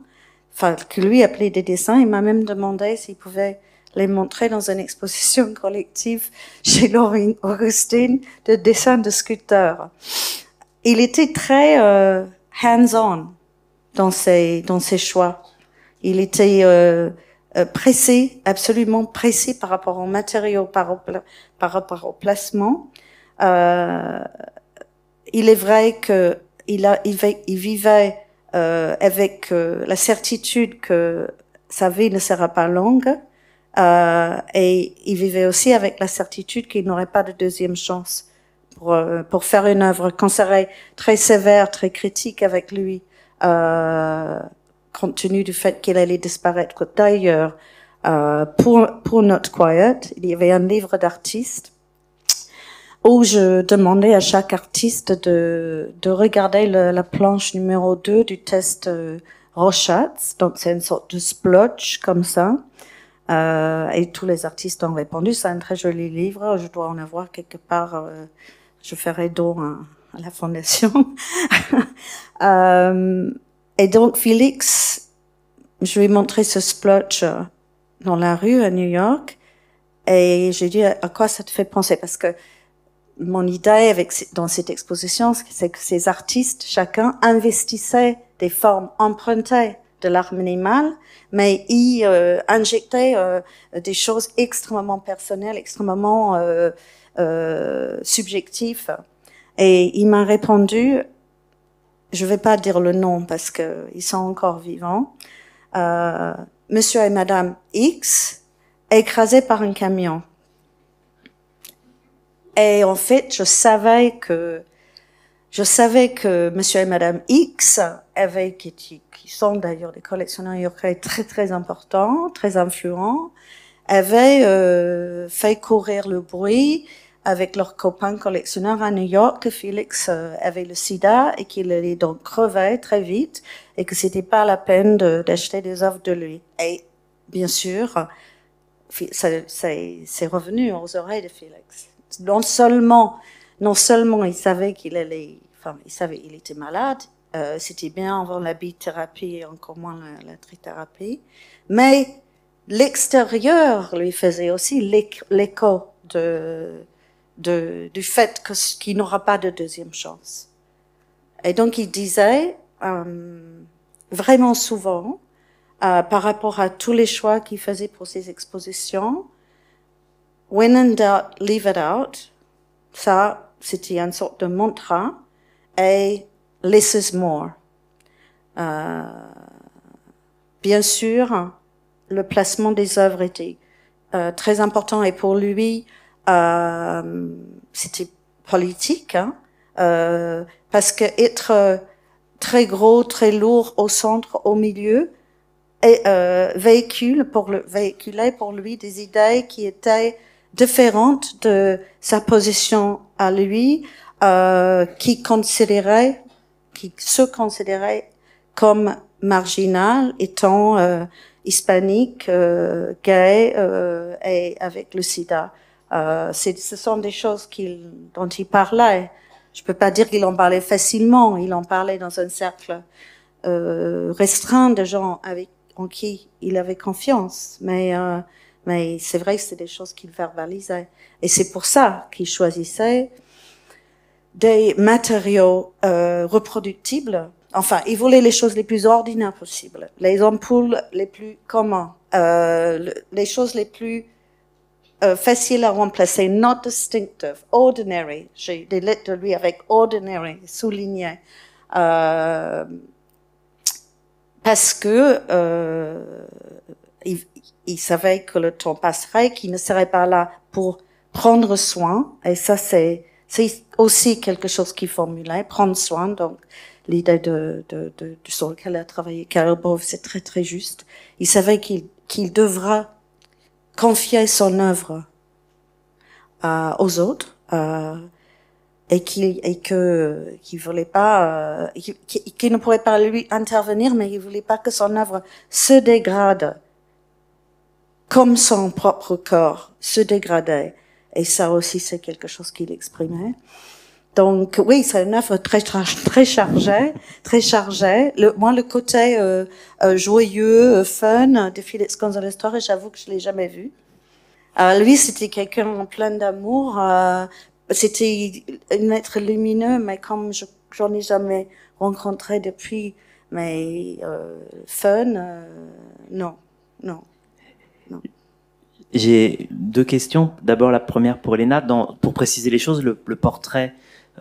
enfin, que lui appelait des dessins. Il m'a même demandé s'il pouvait les montrer dans une exposition collective chez Laurine Augustine de dessins de sculpteurs il était très euh, hands-on dans ses dans ses choix. Il était euh, euh, pressé, absolument pressé par rapport aux matériaux, par, par rapport au placement. Euh, il est vrai que il a il, vivait euh, avec la certitude que sa vie ne sera pas longue. Et il vivait aussi avec la certitude qu'il n'aurait pas de deuxième chance pour, euh, pour faire une œuvre qu'on serait très sévère, très critique avec lui, euh, compte tenu du fait qu'il allait disparaître. D'ailleurs, euh, pour, pour Not Quiet, il y avait un livre d'artistes où je demandais à chaque artiste de, de regarder la planche numéro 2 du test euh, Rochatz. Donc, c'est une sorte de splotch comme ça. Euh, et tous les artistes ont répondu. C'est un très joli livre. Je dois en avoir quelque part euh, je ferai don à, la fondation. euh, et donc Félix, je lui ai montré ce splotch euh, dans la rue à New York et j'ai dit à quoi ça te fait penser? Parce que mon idée avec dans cette exposition, c'est que ces artistes, chacun investissaient des formes empruntées de l'art minimal, mais y euh, injectait euh, des choses extrêmement personnelles, extrêmement euh, euh, subjectif. Et il m'a répondu, je vais pas dire le nom parce que ils sont encore vivants. Euh, Monsieur et Madame X écrasés par un camion. Et en fait, je savais que je savais que Monsieur et Madame X avaient qui, sont d'ailleurs des collectionneurs yorkais très très importants, très influents, avaient euh, fait courir le bruit avec leurs copains collectionneurs à New York que Félix euh, avait le sida et qu'il allait donc crever très vite et que c'était pas la peine d'acheter des œuvres de lui. Et bien sûr, c'est revenu aux oreilles de Félix. Non seulement, non seulement il savait qu'il allait, il savait il était malade, euh, c'était bien avant la bithérapie et encore moins la, la trithérapie, mais l'extérieur lui faisait aussi l'écho du fait qu'il n'aura pas de deuxième chance. Et donc il disait euh, vraiment souvent, euh, par rapport à tous les choix qu'il faisait pour ses expositions, when in doubt, leave it out. Ça, c'était une sorte de mantra. Et less is more. Euh, bien sûr, le placement des œuvres était euh, très important et pour lui, euh, c'était politique, hein, euh, parce que être très gros, très lourd au centre, au milieu, et euh, véhicule pour le véhiculait pour lui des idées qui étaient différentes de sa position à lui, euh, qui considérait, qui se considérait comme marginal, étant euh, hispanique, euh, gay euh, et avec le SIDA. Euh, ce sont des choses qu'il, dont il parlait. Je peux pas dire qu'il en parlait facilement. Il en parlait dans un cercle restreint de gens avec en qui il avait confiance. Mais mais c'est vrai que c'est des choses qu'il verbalisait. Et c'est pour ça qu'il choisissait des matériaux euh, reproductibles enfin, il voulait les choses les plus ordinaires possibles, les ampoules les plus communes, euh, les choses les plus euh, faciles à remplacer, not distinctive, ordinary. J'ai des lettres de lui avec ordinary souligné. Euh, parce que euh, il, il, savait que le temps passerait, qu'il ne serait pas là pour prendre soin. Et ça, c'est c'est aussi quelque chose qu'il formulait, prendre soin. Donc, l'idée de, de, de, sur lequel a travaillé c'est très très juste. Il savait qu'il qu'il devra confier son œuvre euh, aux autres euh, et qu'il et que qu'il voulait pas euh, qu'il ne pourrait pas lui intervenir, mais il voulait pas que son œuvre se dégrade comme son propre corps se dégradait. Et ça aussi, c'est quelque chose qu'il exprimait. Donc oui, c'est une œuvre très très chargée, très chargée. Le, moi, le côté euh, euh joyeux, euh, fun de Félix González Torres, j'avoue que je l'ai jamais vu. Euh, lui, c'était quelqu'un plein d'amour. Euh, c'était un être lumineux, mais comme je j'en ai jamais rencontré depuis, mais fun, non, non, non. J'ai deux questions. D'abord, la première pour Elena. Dans, pour préciser les choses, le, le portrait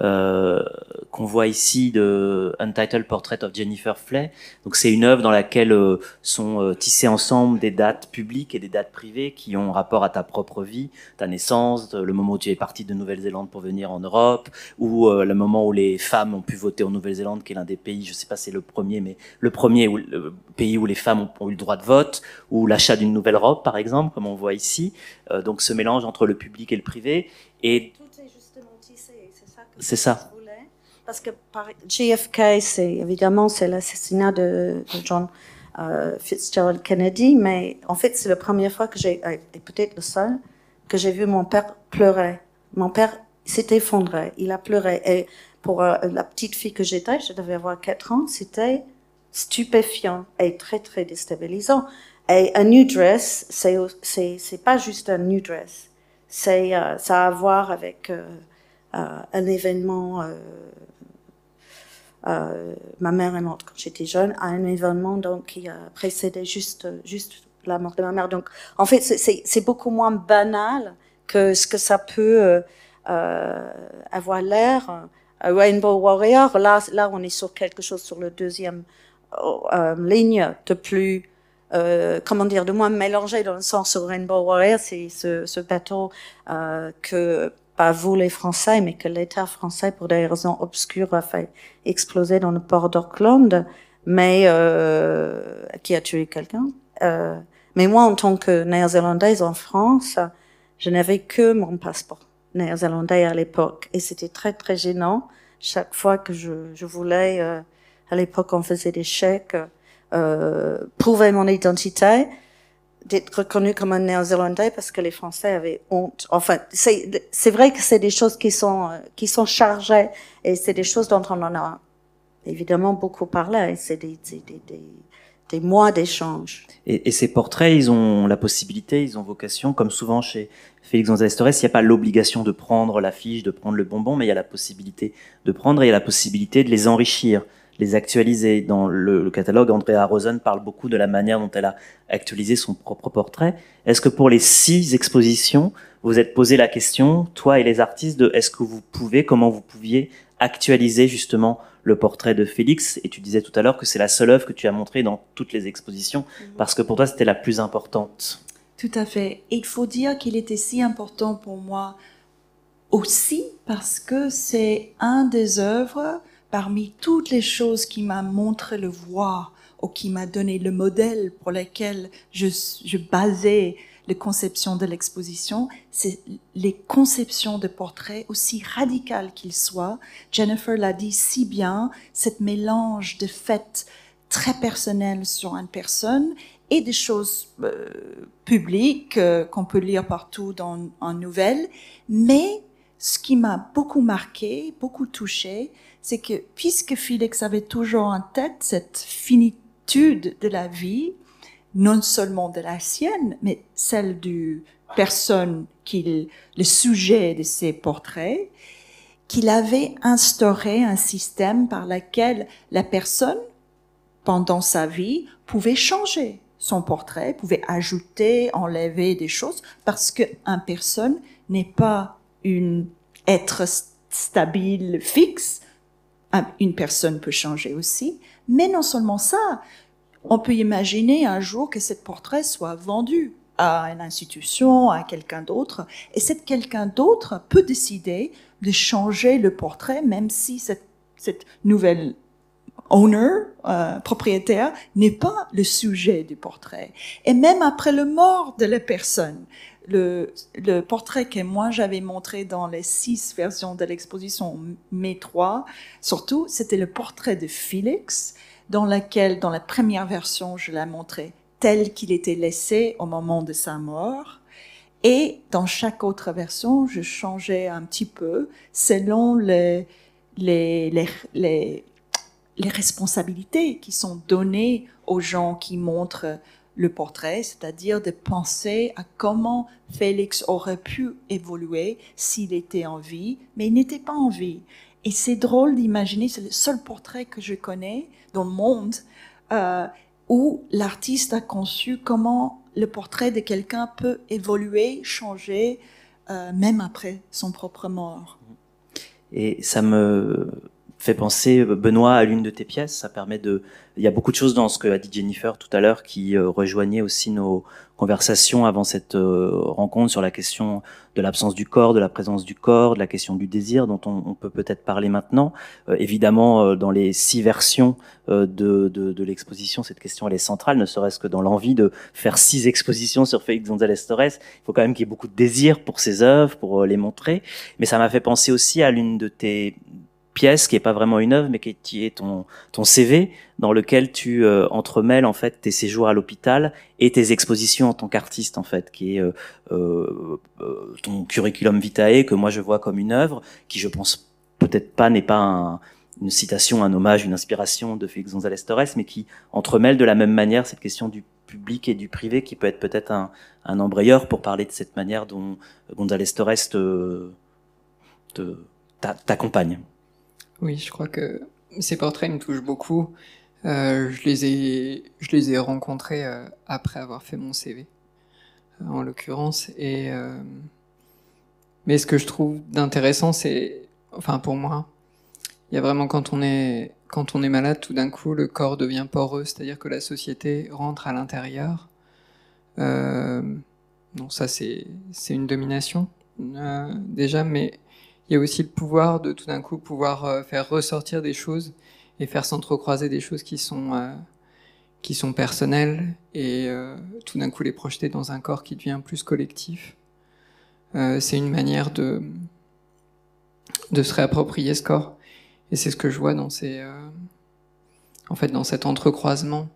euh, qu'on voit ici de Untitled Portrait of Jennifer Flay. Donc c'est une œuvre dans laquelle euh, sont euh, tissées ensemble des dates publiques et des dates privées qui ont rapport à ta propre vie, ta naissance, le moment où tu es parti de Nouvelle-Zélande pour venir en Europe, ou le moment où les femmes ont pu voter en Nouvelle-Zélande, qui est l'un des pays, je sais pas si c'est le premier, mais le premier pays où les femmes ont, ont eu le droit de vote, ou l'achat d'une nouvelle robe par exemple, comme on voit ici. donc ce mélange entre le public et le privé. Et c'est ça. Parce que par JFK, c'est évidemment c'est l'assassinat de, John euh, Fitzgerald Kennedy, mais en fait c'est la première fois que j'ai, euh, et peut-être le seul, que j'ai vu mon père pleurer. Mon père s'est effondré, il a pleuré. Et pour euh, la petite fille que j'étais, je devais avoir 4 ans, c'était stupéfiant et très très déstabilisant. Et un new dress, c'est c'est pas juste un new dress, c'est ça a à voir avec un événement. Euh, euh, ma mère est morte quand j'étais jeune, à un événement donc qui a précédé juste juste la mort de ma mère. Donc en fait c'est beaucoup moins banal que ce que ça peut euh, euh avoir l'air. Rainbow Warrior, là là on est sur quelque chose sur le deuxième euh, ligne de plus euh, comment dire, de moins mélangé dans le sens où Rainbow Warrior, c'est ce, bateau euh, que pas vous les Français, mais que l'État français, pour des raisons obscures, a fait exploser dans le port d'Auckland, mais euh, qui a tué quelqu'un. Euh, mais moi, en tant que néo-zélandaise en France, je n'avais que mon passeport néo-zélandais à l'époque, et c'était très très gênant chaque fois que je, je voulais. Euh, à l'époque, on faisait des chèques, euh, prouver mon identité d'être reconnu comme un néo-zélandais parce que les Français avaient honte. Enfin, c'est vrai que c'est des choses qui sont euh, qui sont chargées et c'est des choses dont on en a évidemment beaucoup parlé. C'est des, des, des, des, mois d'échanges. Et, et, ces portraits, ils ont la possibilité, ils ont vocation, comme souvent chez Félix González Torres, il n'y a pas l'obligation de prendre l'affiche, de prendre le bonbon, mais il y a la possibilité de prendre et il y a la possibilité de les enrichir les actualiser. Dans le, catalogue, Andrea Rosen parle beaucoup de la manière dont elle a actualisé son propre portrait. Est-ce que pour les six expositions, vous êtes posé la question, toi et les artistes, de est-ce que vous pouvez, comment vous pouviez actualiser justement le portrait de Félix? Et tu disais tout à l'heure que c'est la seule œuvre que tu as montrée dans toutes les expositions, mhm. parce que pour toi, c'était la plus importante. Tout à fait. Et il faut dire qu'il était si important pour moi aussi parce que c'est un des œuvres parmi toutes les choses qui m'a montré le voie ou qui m'a donné le modèle pour lequel je, je basais les conceptions de l'exposition, c'est les conceptions de portraits aussi radicales qu'ils soient. Jennifer l'a dit si bien, cette mélange de faits très personnels sur une personne et des choses euh, publiques euh, qu'on peut lire partout dans en nouvelles, mais ce qui m'a beaucoup marqué, beaucoup touché, c'est que puisque Félix avait toujours en tête cette finitude de la vie, non seulement de la sienne, mais celle du personne qu'il, le sujet de ses portraits, qu'il avait instauré un système par lequel la personne, pendant sa vie, pouvait changer son portrait, pouvait ajouter, enlever des choses, parce qu'une personne n'est pas une être stable, fixe. Une personne peut changer aussi. Mais non seulement ça, on peut imaginer un jour que ce portrait soit vendu à une institution, à quelqu'un d'autre, et cette quelqu'un d'autre peut décider de changer le portrait, même si cette, cette nouvelle owner, euh, propriétaire, n'est pas le sujet du portrait. Et même après le mort de la personne, le, portrait que moi j'avais montré dans les six versions de l'exposition, mes trois, surtout, c'était le portrait de Félix, dans laquelle, dans la première version, je l'ai montré tel qu'il était laissé au moment de sa mort. Et dans chaque autre version, je changeais un petit peu selon les responsabilités qui sont données aux gens qui montrent le portrait, c'est-à-dire de penser à comment Félix aurait pu évoluer s'il était en vie, mais il n'était pas en vie. Et c'est drôle d'imaginer, c'est le seul portrait que je connais dans le monde euh, où l'artiste a conçu comment le portrait de quelqu'un peut évoluer, changer, euh, même après son propre mort. Et ça me fait penser, Benoît, à l'une de tes pièces. Ça permet de. Il y a beaucoup de choses dans ce que a dit Jennifer tout à l'heure qui euh, rejoignaient aussi nos conversations avant cette euh, rencontre sur la question de l'absence du corps, de la présence du corps, de la question du désir, dont on, peut peut-être parler maintenant. Euh, évidemment, dans les six versions de l'exposition, cette question elle est centrale, ne serait-ce que dans l'envie de faire six expositions sur Félix González Torres. Il faut quand même qu'il y ait beaucoup de désir pour ses œuvres, pour les montrer. Mais ça m'a fait penser aussi à l'une de tes pièce qui est pas vraiment une œuvre, mais qui est ton CV dans lequel tu euh, entremêles en fait tes séjours à l'hôpital et tes expositions en tant qu'artiste en fait, qui est euh, euh, ton curriculum vitae que moi je vois comme une œuvre qui je pense peut-être pas n'est pas une citation, un hommage, une inspiration de Félix González Torres, mais qui entremêle de la même manière cette question du public et du privé qui peut être peut-être un, embrayeur pour parler de cette manière dont González Torres t'accompagne. Oui, je crois que ces portraits me touchent beaucoup. Euh, je les ai, je les ai rencontrés euh, après avoir fait mon CV, euh, en l'occurrence. Et mais ce que je trouve d'intéressant, c'est, enfin pour moi, il y a vraiment quand on est quand on est malade, tout d'un coup, le corps devient poreux, c'est-à-dire que la société rentre à l'intérieur. Non, ça c'est une domination déjà, mais il y a aussi le pouvoir de tout d'un coup pouvoir euh, faire ressortir des choses et faire s'entrecroiser des choses qui sont euh, qui sont personnelles et euh, tout d'un coup les projeter dans un corps qui devient plus collectif. c'est une manière de de se réapproprier ce corps et c'est ce que je vois dans ces en fait dans cet entrecroisement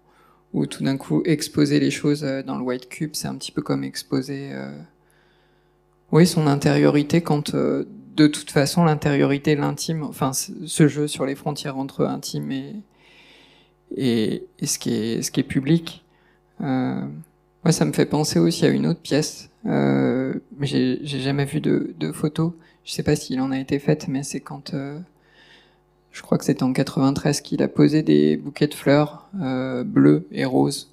où tout d'un coup exposer les choses dans le white cube c'est un petit peu comme exposer oui son intériorité quand de toute façon, l'intériorité, l'intime, enfin, ce jeu sur les frontières entre intime et, ce, qui est, public, euh, moi, ça me fait penser aussi à une autre pièce. Euh, j'ai jamais vu de, photo. Je sais pas s'il en a été faite, mais c'est quand, euh, je crois que c'était en 93 qu'il a posé des bouquets de fleurs bleues et roses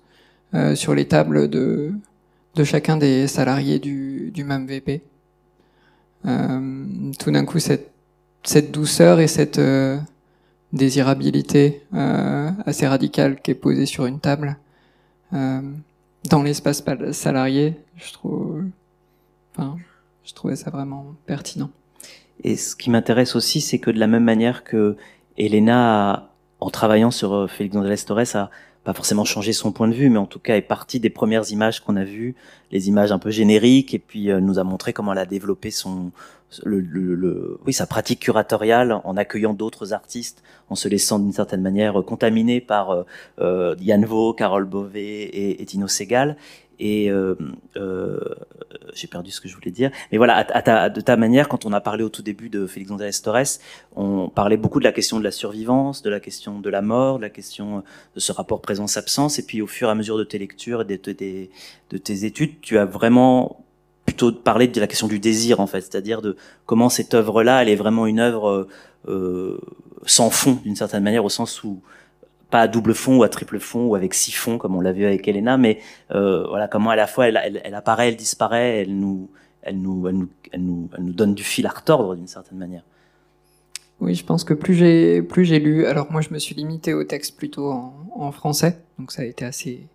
sur les tables de, de chacun des salariés du, du même VP. Euh, tout d'un coup, cette, douceur et cette euh, désirabilité euh, assez radicale qui est posée sur une table dans l'espace salarié, je trouve, je trouvais ça vraiment pertinent. Et ce qui m'intéresse aussi, c'est que de la même manière que Elena, en travaillant sur Félix González Torres, a pas forcément changé son point de vue, mais en tout cas est partie des premières images qu'on a vues, les images un peu génériques, et puis euh, nous a montré comment elle a développé son, le, le, oui, sa pratique curatoriale en accueillant d'autres artistes, en se laissant d'une certaine manière contaminer par euh, euh Yann Vaux, Carole Beauvais et, et Tino Segal. Et euh, euh, j'ai perdu ce que je voulais dire. Mais voilà, à, ta, de ta manière, quand on a parlé au tout début de Félix González Torres, on parlait beaucoup de la question de la survivance, de la question de la mort, de la question de ce rapport présence-absence. Et puis au fur et à mesure de tes lectures et de, de, tes études, tu as vraiment plutôt parler de la question du désir en fait, c'est-à-dire de comment cette œuvre-là, elle est vraiment une œuvre euh, sans fond d'une certaine manière, au sens où pas à double fond ou à triple fond ou avec six fonds comme on l'a vu avec Elena, mais euh, voilà comment à la fois elle, elle, elle, apparaît, elle disparaît, elle nous, elle nous, elle nous, elle nous, donne du fil à retordre d'une certaine manière. Oui, je pense que plus j'ai plus j'ai lu, alors moi je me suis limité au texte plutôt en, en, français, donc ça a été assez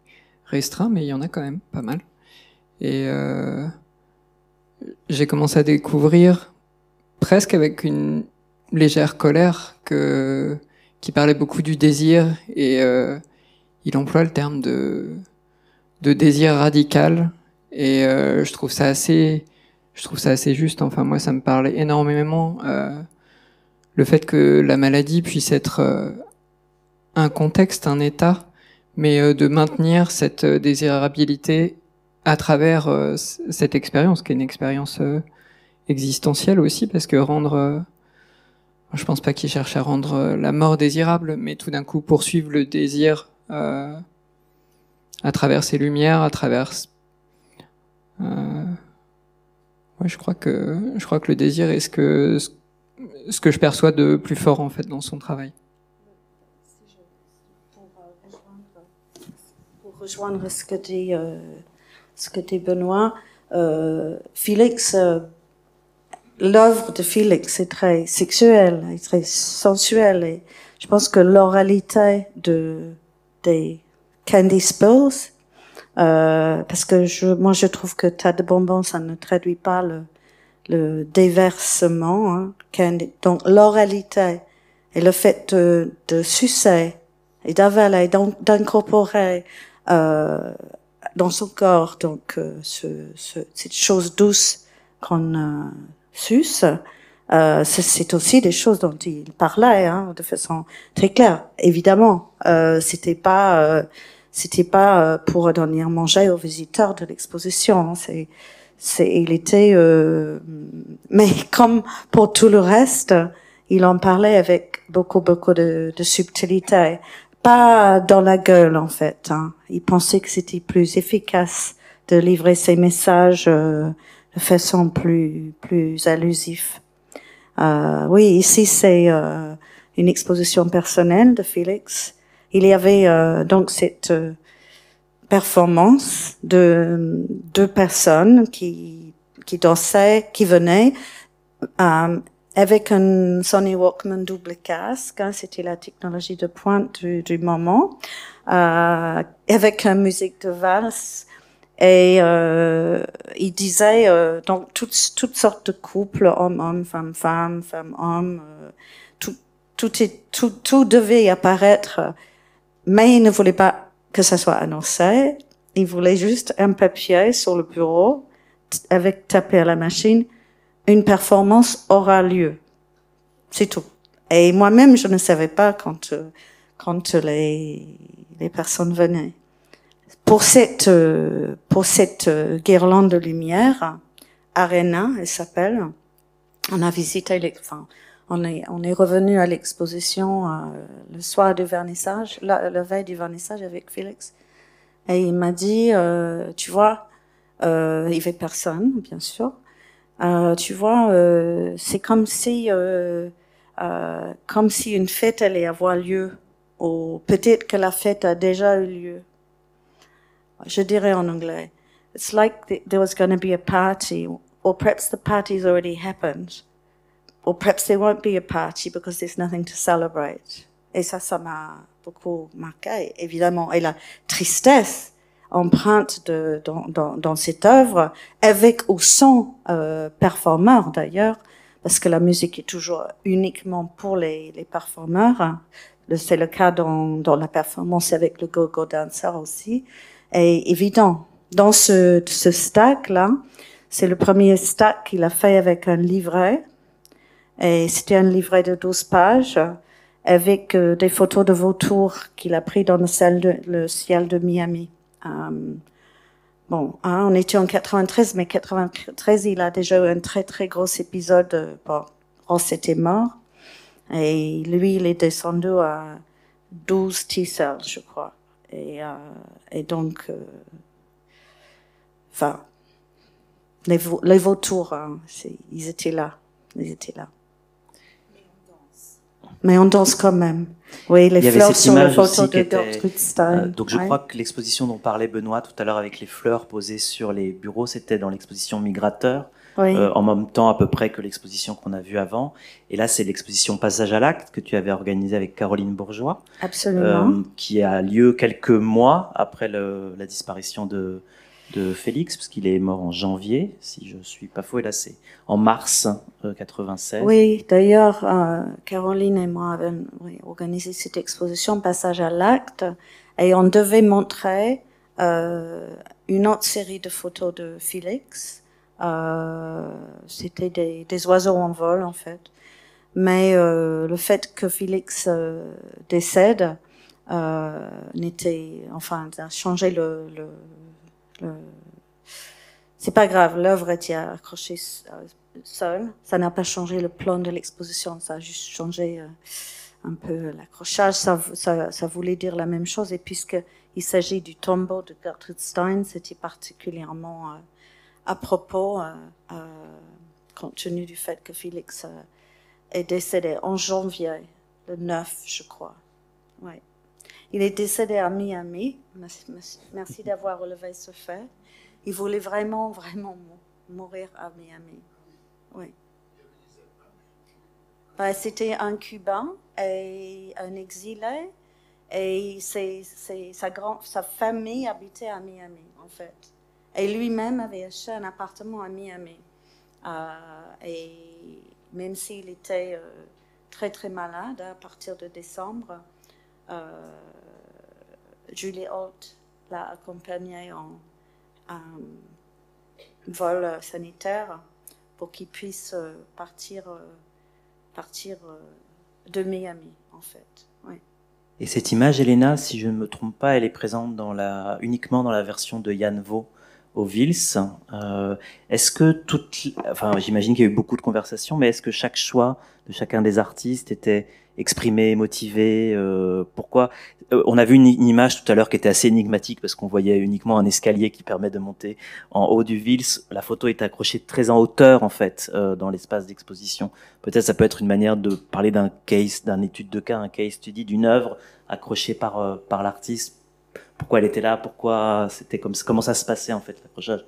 restreint, mais il y en a quand même pas mal. Et euh, j'ai commencé à découvrir presque avec une légère colère que qui parlait beaucoup du désir et euh, il emploie le terme de de désir radical et euh, je trouve ça assez je trouve ça assez juste. Enfin moi ça me parle énormément. Euh, le fait que la maladie puisse être euh, un contexte, un état, mais euh, de maintenir cette euh, désirabilité à travers cette expérience, qui est une expérience existentielle aussi, parce que rendre, je pense pas qu'il cherche à rendre la mort désirable, mais tout d'un coup poursuivre le désir à travers ses lumières, à travers euh, ouais, je crois que je crois que le désir est ce que ce que je perçois de plus fort en fait dans son travail. Pour rejoindre ce que dit, euh, ce que dit Benoît, euh, Félix, euh, l'œuvre de Félix est très sexuelle, est très sensuelle et je pense que l'oralité de des Candy Spills, euh, parce que je, moi je trouve que tas de bonbons ça ne traduit pas le le déversement, hein, donc l'oralité et le fait de, de sucer et d'avaler, d'incorporer euh, dans son corps donc euh, ce, ce, cette chose douce qu'on euh, suce, euh, c'est aussi des choses dont il parlait hein, de façon très claire. Évidemment, euh, c'était pas euh, c'était pas pour donner à manger aux visiteurs de l'exposition. Hein, c'est c'est, il était, euh, mais comme pour tout le reste, il en parlait avec beaucoup, beaucoup de, de subtilité. Pas dans la gueule, en fait. Hein. Il pensait que c'était plus efficace de livrer ses messages euh, de façon plus, plus allusive. Euh, oui, ici, c'est euh, une exposition personnelle de Félix. Il y avait euh, donc cette euh, performance de deux personnes qui, qui dansaient, qui venaient euh, avec un Sony Walkman double casque, hein, c'était la technologie de pointe du, du moment, euh, avec une musique de valse. Et euh, il disait euh, donc toutes, toutes sortes de couples, homme-homme, femme-femme, femme-homme, euh, tout, tout, est, tout, tout devait apparaître, mais il ne voulait pas que ça soit annoncé. Il voulait juste un papier sur le bureau avec tapé à la machine. Une performance aura lieu. C'est tout. Et moi-même, je ne savais pas quand, quand les, les personnes venaient. Pour cette, pour cette guirlande de lumière, Arena, elle s'appelle, on a visité les, enfin, on est, on est revenu à l'exposition euh, le soir du vernissage, la, veille du vernissage avec Félix. Et il m'a dit, euh, tu vois, euh, il y avait personne, bien sûr. Euh, tu vois, euh, c'est comme si, euh, euh, comme si une fête allait avoir lieu, ou peut-être que la fête a déjà eu lieu. Je dirais en anglais, it's like the, there was going to be a party, or perhaps the party's already happened or perhaps there won't be a party because there's nothing to celebrate. Et ça, ça m'a beaucoup marqué, évidemment. Et la tristesse empreinte de, dans, dans, dans cette œuvre, avec ou sans euh, performeur d'ailleurs, parce que la musique est toujours uniquement pour les, les performeurs. C'est le cas dans, dans la performance avec le go-go dancer aussi. Et évident, dans ce, ce stack-là, c'est le premier stack qu'il a fait avec un livret et c'était un livret de 12 pages avec euh, des photos de vautours qu'il a pris dans le ciel de, Miami. Um, bon, hein, on était en 93, mais 93, il a déjà eu un très très gros épisode. Euh, bon, Ross était mort. Et lui, il est descendu à 12 T-cells, je crois. Et, euh, et donc, euh, enfin, les, les vautours, hein, ils étaient là. Ils étaient là. Mais on danse quand même. Oui, les fleurs sur la photo de Gertrude Stein. Euh, donc je crois que l'exposition dont parlait Benoît tout à l'heure avec les fleurs posées sur les bureaux, c'était dans l'exposition Migrateur. Euh, en même temps à peu près que l'exposition qu'on a vue avant. Et là, c'est l'exposition Passage à l'acte que tu avais organisée avec Caroline Bourgeois. Absolument. Euh, qui a lieu quelques mois après le, la disparition de, de Félix, parce qu'il est mort en janvier, si je suis pas faux, et là c'est en mars 96. Euh, oui, d'ailleurs, euh, Caroline et moi avons organisé cette exposition Passage à l'acte, et on devait montrer euh, une autre série de photos de Félix. Euh, C'était des, des, oiseaux en vol, en fait. Mais euh, le fait que Félix euh, décède n'était, enfin, a changé le, le euh, c'est pas grave, l'œuvre était accrochée seule. Ça n'a pas changé le plan de l'exposition, ça a juste changé un peu l'accrochage. Ça, ça, voulait dire la même chose. Et puisqu'il s'agit du tombeau de Gertrude Stein, c'était particulièrement à propos, compte tenu du fait que Félix est décédé en janvier, le 9, je crois. Ouais. Il est décédé à Miami. Merci, d'avoir relevé ce fait. Il voulait vraiment, vraiment mourir à Miami. Oui. Ben, C'était un Cubain et un exilé. Et sa famille habitait à Miami, en fait. Et lui-même avait acheté un appartement à Miami. Euh, et même s'il était euh, très, très malade à partir de décembre, euh, Julie Holt l'a accompagné en, vol sanitaire pour qu'il puisse partir, partir de Miami, en fait. Et cette image, Elena, si je ne me trompe pas, elle est présente uniquement dans la version de Yann Vaux au Vils. est-ce que toute, enfin, j'imagine qu'il y a eu beaucoup de conversations, mais est-ce que chaque choix de chacun des artistes était exprimé, motivé euh, Pourquoi? Euh, On a vu une, image tout à l'heure qui était assez énigmatique parce qu'on voyait uniquement un escalier qui permet de monter en haut du Vils. La photo est accrochée très en hauteur en fait euh, dans l'espace d'exposition. Peut-être ça peut être une manière de parler d'un case, d'un étude de cas, un case study d'une œuvre accrochée par par l'artiste. Pourquoi elle était là Pourquoi c'était comme comment ça se passait en fait l'accrochage?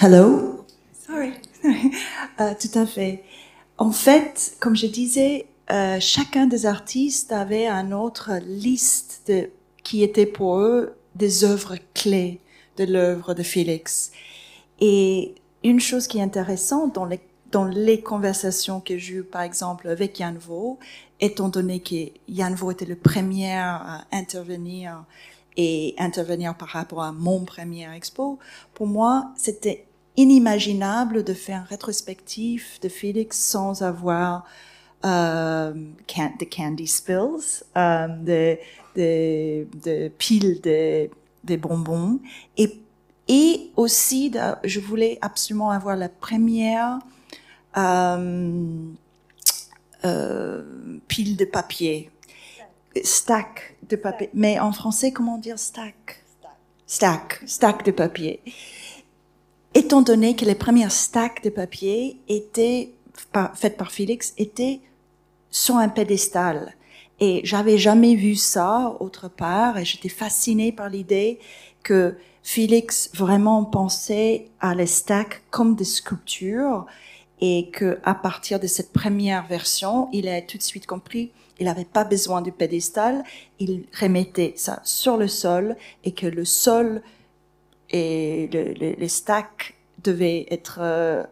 Hello? Sorry. Euh, tout à fait. En fait, comme je disais, euh, chacun des artistes avait une autre liste de, qui était pour eux des œuvres clés de l'œuvre de Félix. Et une chose qui est intéressante dans les, dans les conversations que j'ai eues, par exemple, avec Yann Vaux, étant donné que Yann Vaux était le premier à intervenir et intervenir par rapport à mon premier expo, pour moi, c'était inimaginable de faire un rétrospectif de Félix sans avoir euh, de candy spills, euh, de, piles de, bonbons. Et aussi je voulais absolument avoir la première euh, euh, pile de papier. Stack de papier. Mais en français comment dire stack? Stack. Stack. De papier. Étant donné que les premières stacks de papier étaient faites par Félix étaient sur un pédestal. Et j'avais jamais vu ça autre part et j'étais fascinée par l'idée que Félix vraiment pensait à les stacks comme des sculptures et que à partir de cette première version, il a tout de suite compris il n'avait pas besoin du pédestal, il remettait ça sur le sol et que le sol et le, les stacks devaient être euh,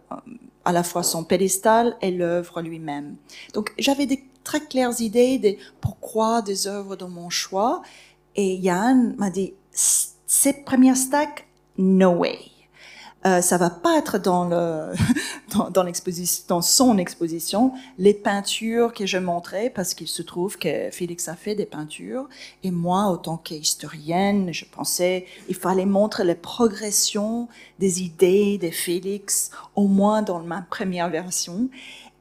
à la fois son pédestal et l'œuvre lui-même. Donc j'avais des très claires idées de pourquoi des œuvres dans mon choix et Yann m'a dit ces premières stacks, no way. Euh, ça va pas être dans le dans, l'exposition dans son exposition les peintures que je montrais parce qu'il se trouve que Félix a fait des peintures et moi autant qu'historienne je pensais il fallait montrer les progressions des idées de Félix au moins dans ma première version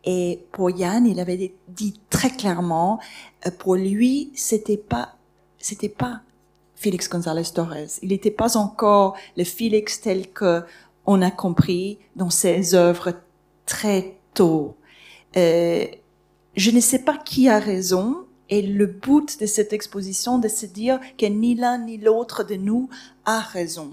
et pour Yann il avait dit très clairement euh, pour lui c'était pas c'était pas Félix González Torres. Il n'était pas encore le Félix tel que on a compris dans ses œuvres très tôt. Euh, je ne sais pas qui a raison, et le but de cette exposition, de se dire que ni l'un ni l'autre de nous a raison.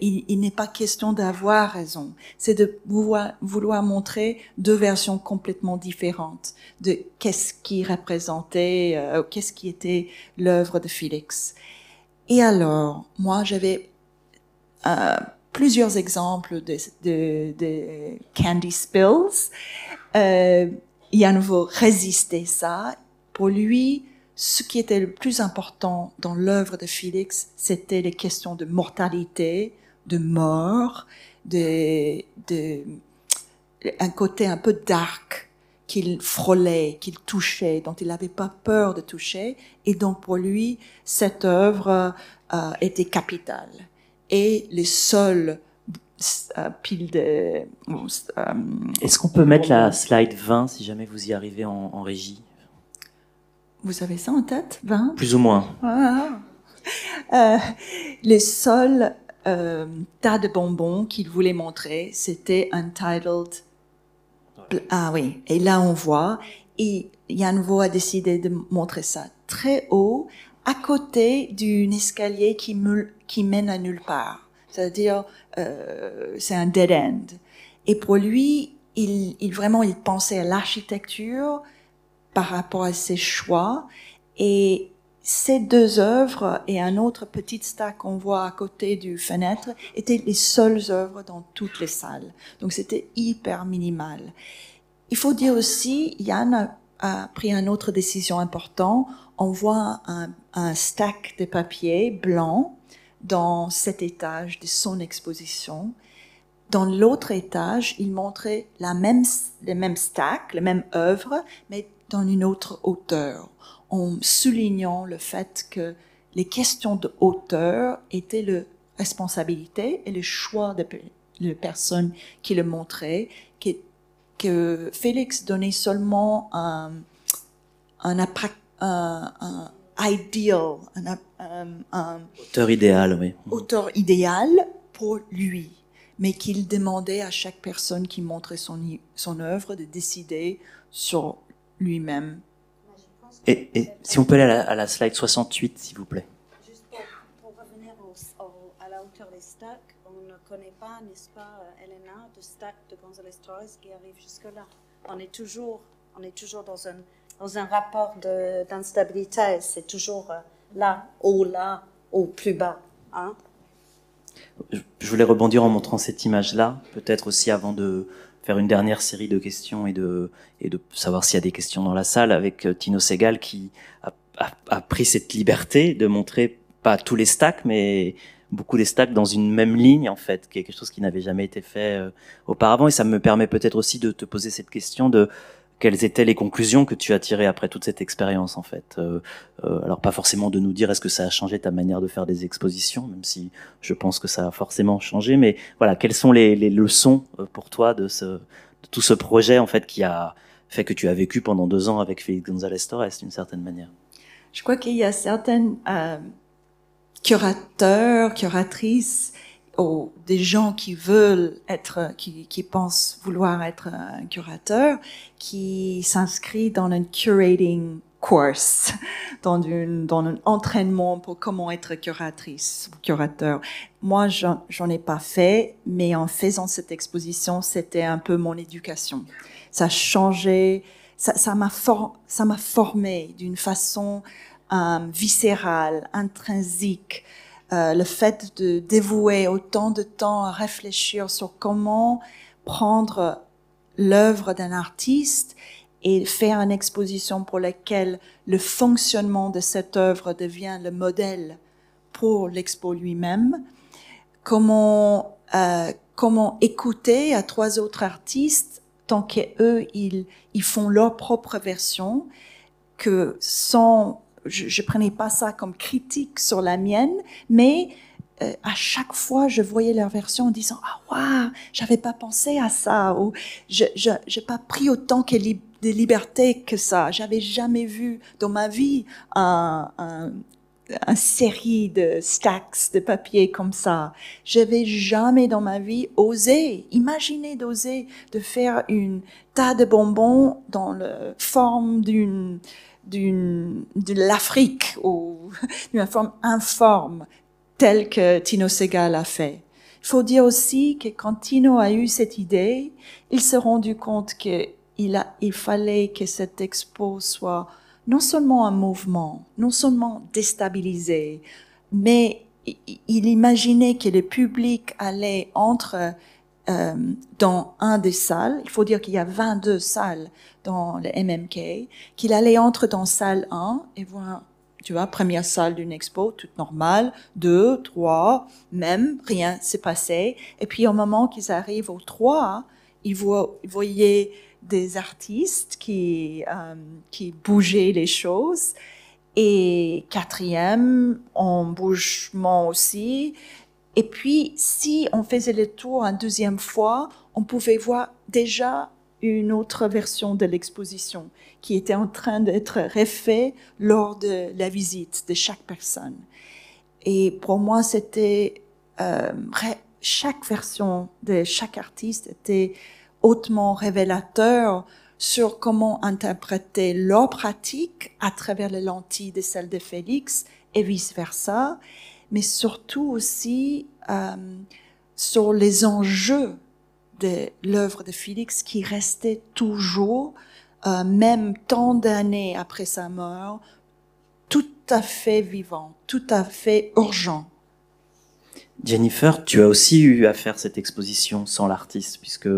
il, n'est pas question d'avoir raison. C'est de vouloir, montrer deux versions complètement différentes de qu'est-ce qui représentait, euh, qu'est-ce qui était l'œuvre de Félix. Et alors, moi, j'avais euh, plusieurs exemples de, de, de candy spills. Euh, il a nouveau résisté ça pour lui, ce qui était le plus important dans l'œuvre de Félix, c'était les questions de mortalité, de mort, de, de un côté un peu dark qu'il frôlait, qu'il touchait, dont il n'avait pas peur de toucher. Et donc pour lui, cette œuvre euh, était capitale. Et les seuls euh, piles de... Euh, Est-ce qu'on peut mettre la slide 20 si jamais vous y arrivez en régie? Vous avez ça en tête 20 Plus ou moins. Ah. Euh, les seuls euh, tas de bonbons qu'il voulait montrer, c'était Untitled. Ah oui, et là on voit, et Yann Vo a décidé de montrer ça très haut, à côté d'un escalier qui, mène à nulle part. C'est-à-dire, euh, c'est un dead end. Et pour lui, il, il vraiment, il pensait à l'architecture, par rapport à ses choix. Et ces deux œuvres et un autre petit stack qu'on voit à côté du fenêtre étaient les seules œuvres dans toutes les salles. Donc c'était hyper minimal. Il faut dire aussi, Yann a, pris une autre décision importante. On voit un, un stack de papier blanc dans cet étage de son exposition. Dans l'autre étage, il montrait la même, les mêmes stacks, les mêmes œuvres, mais dans une autre hauteur, en soulignant le fait que les questions de hauteur étaient la responsabilité et le choix de la personne qui le montrait, que, que Félix donnait seulement un, un, un, un ideal, un, auteur idéal, oui. Auteur idéal pour lui, mais qu'il demandait à chaque personne qui montrait son, son œuvre de décider sur lui-même. Et, et, si on peut aller à la, slide 68, s'il vous plaît. Juste pour, revenir à la hauteur des stacks, on ne connaît pas, n'est-ce pas, euh, Elena, de stack de González Torres qui arrive jusque-là. On est toujours, on est toujours dans un, dans un rapport d'instabilité. C'est toujours euh, là, haut, là, au plus bas. Hein? Je voulais rebondir en montrant cette image-là, peut-être aussi avant de, faire une dernière série de questions et de, et de savoir s'il y a des questions dans la salle avec euh, Tino Segal qui a, a, pris cette liberté de montrer pas tous les stacks, mais beaucoup des stacks dans une même ligne en fait, quelque chose qui n'avait jamais été fait euh, auparavant. Et ça me permet peut-être aussi de te poser cette question de quelles étaient les conclusions que tu as tirées après toute cette expérience en fait euh, euh, Alors pas forcément de nous dire est-ce que ça a changé ta manière de faire des expositions, même si je pense que ça a forcément changé, mais voilà, quelles sont les, leçons euh, pour toi de, tout ce projet en fait qui a fait que tu as vécu pendant deux ans avec Félix González Torres d'une certaine manière? Je crois qu'il y a certaines curateurs, curatrices aux des gens qui veulent être, qui, qui pensent vouloir être un curateur, qui s'inscrit dans un curating course, dans, une, dans un entraînement pour comment être curatrice ou curateur. Moi, j'en ai pas fait, mais en faisant cette exposition, c'était un peu mon éducation. Ça a changé, ça m'a ça m'a formé d'une façon euh, viscérale, intrinsique. Euh, le fait de dévouer autant de temps à réfléchir sur comment prendre l'œuvre d'un artiste et faire une exposition pour laquelle le fonctionnement de cette œuvre devient le modèle pour l'expo lui-même, comment euh, comment écouter à trois autres artistes tant qu'eux ils ils font leur propre version que sans je, je prenais pas ça comme critique sur la mienne, mais euh, à chaque fois, je voyais leur version en disant ah waouh, j'avais pas pensé à ça ou je j'ai pas pris autant que de liberté que ça. J'avais jamais vu dans ma vie un, un une série de stacks de papier comme ça. J'avais jamais dans ma vie osé, imaginé d'oser de faire une tas de bonbons dans la forme d'une d'une de l'Afrique ou d'une forme informe telle que Tino Segal a fait. Il faut dire aussi que quand Tino a eu cette idée, il s'est rendu compte qu'il a, il fallait que cette expo soit non seulement un mouvement, non seulement déstabilisé, mais il imaginait que le public allait entre euh, dans un des salles. Il faut dire qu'il y a 22 salles dans le MMK, qu'il allait entre dans salle 1 et voir, tu vois, première salle d'une expo, toute normale, deux, trois, même, rien s'est passé. Et puis au moment qu'ils arrivent au 3, ils, voient, ils voyaient des artistes qui, euh, qui bougeaient les choses. Et quatrième, en bougement aussi. Et puis, si on faisait le tour une deuxième fois, on pouvait voir déjà une autre version de l'exposition qui était en train d'être refaite lors de la visite de chaque personne. Et pour moi, c'était euh, chaque version de chaque artiste était hautement révélateur sur comment interpréter leur pratique à travers les lentilles de celle de Félix et vice versa, mais surtout aussi euh, sur les enjeux de l'œuvre de Félix qui restait toujours, euh, même tant d'années après sa mort, tout à fait vivant, tout à fait urgent. Jennifer, tu as aussi eu à faire cette exposition sans l'artiste, puisque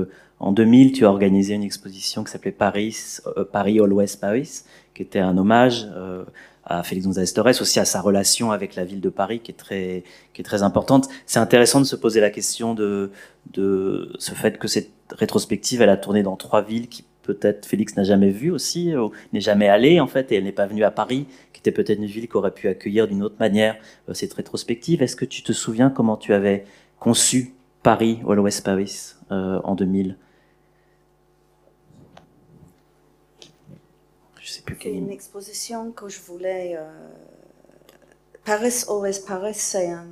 en 2000, tu as organisé une exposition qui s'appelait Paris, euh, Paris Always Paris, qui était un hommage euh, à Félix González Torres, aussi à sa relation avec la ville de Paris, qui est très, qui est très importante. C'est intéressant de se poser la question de, de ce fait que cette rétrospective, elle a tourné dans trois villes qui peut-être Félix n'a jamais vues aussi, n'est jamais allé en fait, et elle n'est pas venue à Paris, qui était peut-être une ville qui aurait pu accueillir d'une autre manière euh, cette rétrospective. Est-ce que tu te souviens comment tu avais conçu Paris, Always Paris, euh, en 2000 C'est une exposition que je voulais. Euh, Paris Always Paris, c'est un,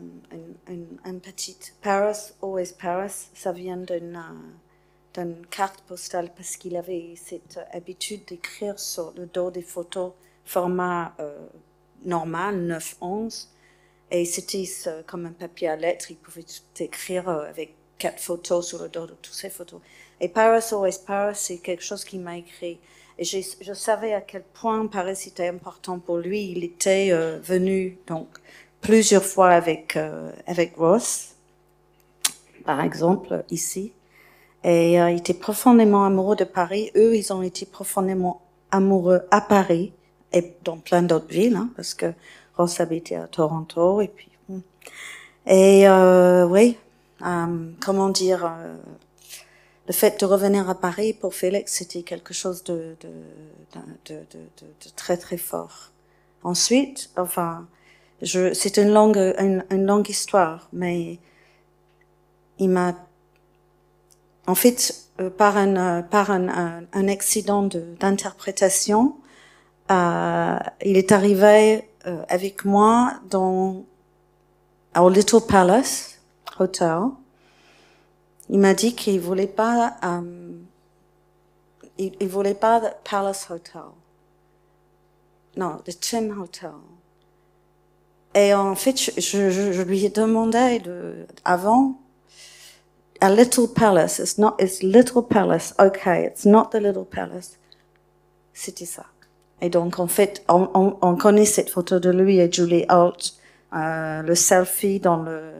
un, petit. Paris Always Paris, ça vient d'une d'une carte postale parce qu'il avait cette habitude d'écrire sur le dos des photos format euh, normal, 9-11. Et c'était comme un papier à lettres, il pouvait écrire euh, avec quatre photos sur le dos de toutes ces photos. Et Paris Always Paris, c'est quelque chose qui m'a écrit. Et je savais à quel point Paris était important pour lui. Il était euh, venu donc plusieurs fois avec euh, avec Ross, par exemple ici, et euh, il était profondément amoureux de Paris. Eux, ils ont été profondément amoureux à Paris et dans plein d'autres villes, hein, parce que Ross habitait à Toronto et puis hmm. et oui, comment dire le fait de revenir à Paris pour Félix, c'était quelque chose de, de, de, de, très très fort. Ensuite, enfin, je, c'est une longue, une, une, longue histoire, mais il m'a, en fait, euh, par un, par un, un, accident d'interprétation, euh, il est arrivé euh, avec moi dans au Little Palace Hotel il m'a dit qu'il voulait pas, euh, il, il, voulait pas le Palace Hotel. Non, le Chin Hotel. Et en fait, je, je, je lui ai demandé de, avant, a little palace. It's not, it's little palace. Okay, it's not the little palace. C'était ça. Et donc, en fait, on, on, on, connaît cette photo de lui et Julie Holt, euh, le selfie dans le,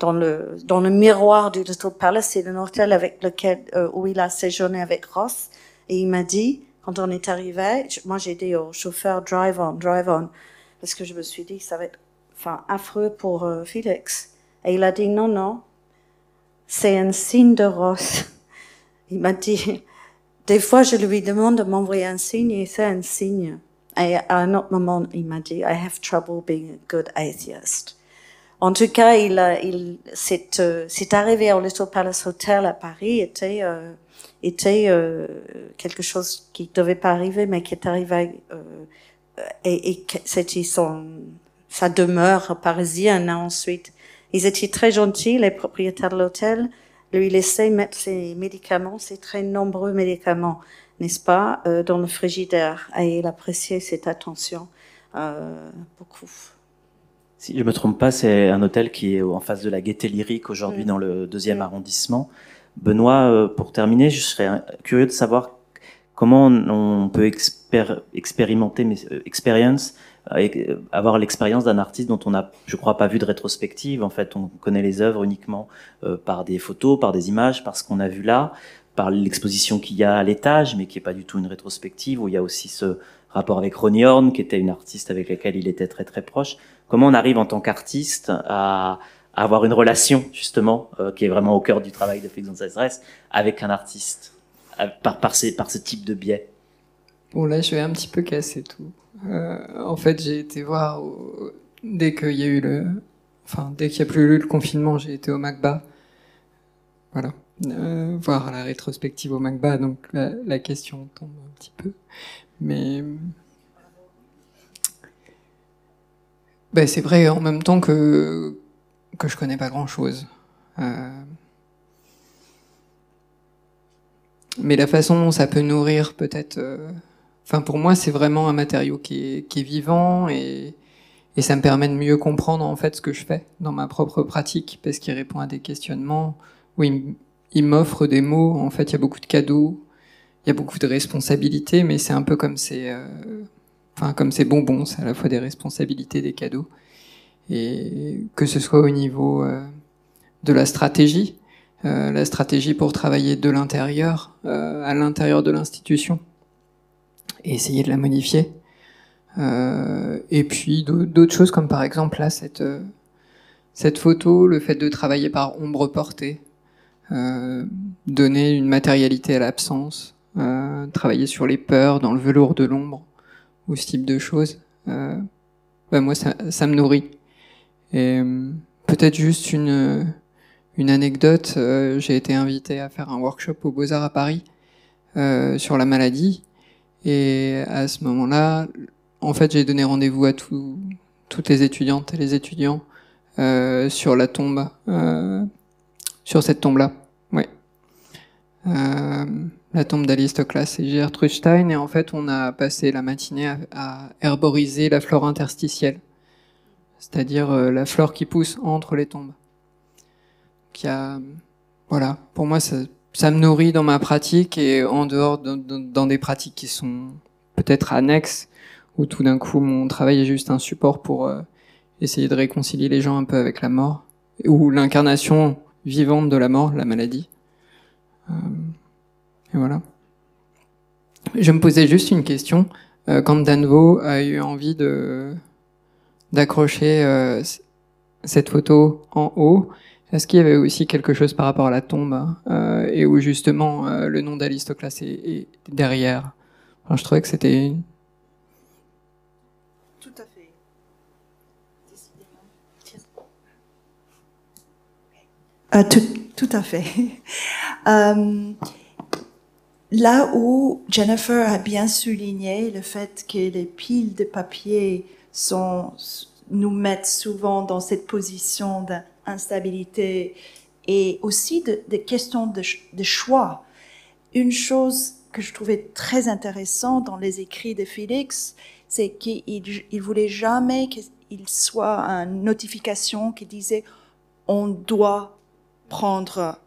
dans le dans le miroir du Little Palace, c'est un hôtel avec lequel euh, où il a séjourné avec Ross. Et il m'a dit quand on est arrivé, moi j'ai dit au chauffeur drive on, drive on, parce que je me suis dit ça va être enfin affreux pour euh, Félix. Et il a dit non non, c'est un signe de Ross. Il m'a dit des fois je lui demande de m'envoyer un signe et c'est un signe. Et à un autre moment il m'a dit I have trouble being a good atheist. En tout cas, il, il c'est, euh, c'est arrivé au Little Palace Hotel à Paris était euh, était euh, quelque chose qui devait pas arriver, mais qui est arrivé euh, et, et c'était son sa demeure parisienne ensuite. Ils étaient très gentils, les propriétaires de l'hôtel lui laissaient mettre ses médicaments, ses très nombreux médicaments, n'est-ce pas, euh, dans le frigidaire. Et il appréciait cette attention euh, beaucoup. Si je me trompe pas, c'est un hôtel qui est en face de la Gaîté Lyrique aujourd'hui dans le deuxième arrondissement. Benoît, euh, pour terminer, je serais curieux de savoir comment on peut expérimenter, mais euh, expérience, euh, avoir l'expérience d'un artiste dont on n'a, je crois, pas vu de rétrospective. En fait, on connaît les œuvres uniquement par des photos, par des images, par ce qu'on a vu là, par l'exposition qu'il y a à l'étage, mais qui est pas du tout une rétrospective, où il y a aussi ce rapport avec Ronnie Horn, qui était une artiste avec laquelle il était très très proche. Comment on arrive en tant qu'artiste à, avoir une relation justement euh, qui est vraiment au cœur du travail de Félix González avec un artiste par, par, ces, ce type de biais Bon là je vais un petit peu casser tout. Euh, en fait j'ai été voir dès qu'il y a eu le, enfin dès qu'il y a plus eu le confinement j'ai été au MACBA. Voilà. Euh, voir la rétrospective au MACBA, donc la, la, question tombe un petit peu. Mais ben, c'est vrai en même temps que que je connais pas grand chose. Euh... Mais la façon dont ça peut nourrir peut-être. Euh... Enfin, pour moi, c'est vraiment un matériau qui est, qui est vivant et, et, ça me permet de mieux comprendre en fait ce que je fais dans ma propre pratique parce qu'il répond à des questionnements où il, il m'offre des mots. En fait, il y a beaucoup de cadeaux, il y a beaucoup de responsabilités, mais c'est un peu comme ces, euh... comme ces bonbons, c'est à la fois des responsabilités, des cadeaux et que ce soit au niveau euh, de la stratégie, euh, la stratégie pour travailler de l'intérieur, euh, à l'intérieur de l'institution, et essayer de la modifier. et puis d'autres choses comme par exemple là cette cette photo, le fait de travailler par ombre portée, donner une matérialité à l'absence, travailler sur les peurs dans le velours de l'ombre ou ce type de choses. Bah moi ça, ça me nourrit et euh, peut-être juste une, une anecdote, euh, j'ai été invité à faire un workshop au Beaux-Arts à Paris euh, sur la maladie. Et à ce moment-là, en fait, j'ai donné rendez-vous à tout, toutes les étudiantes et les étudiants euh, sur la tombe, euh, sur cette tombe-là. Ouais. Euh, la tombe d'Alistoclas et Gertrude Stein. Et en fait, on a passé la matinée à, herboriser la flore interstitielle c'est-à-dire euh, la flore qui pousse entre les tombes. Qui a, voilà, pour moi, ça, me nourrit dans ma pratique et en dehors, dans, dans des pratiques qui sont peut-être annexes, où tout d'un coup mon travail est juste un support pour euh, essayer de réconcilier les gens un peu avec la mort, ou l'incarnation vivante de la mort, la maladie. Euh, et voilà. Je me posais juste une question. quand Danvo a eu envie de d'accrocher euh, cette photo en haut. Est-ce qu'il y avait aussi quelque chose par rapport à la tombe euh, et où justement euh, le nom d'Alistoclas est, est, derrière? Enfin, Je trouvais que c'était tout à fait. Euh, tout, tout, à fait. Euh, là où Jennifer a bien souligné le fait que les piles de papier sont, nous mettent souvent dans cette position d'instabilité et aussi de, de questions de, de, choix. Une chose que je trouvais très intéressante dans les écrits de Félix, c'est qu'il il voulait jamais qu'il soit une notification qui disait on doit prendre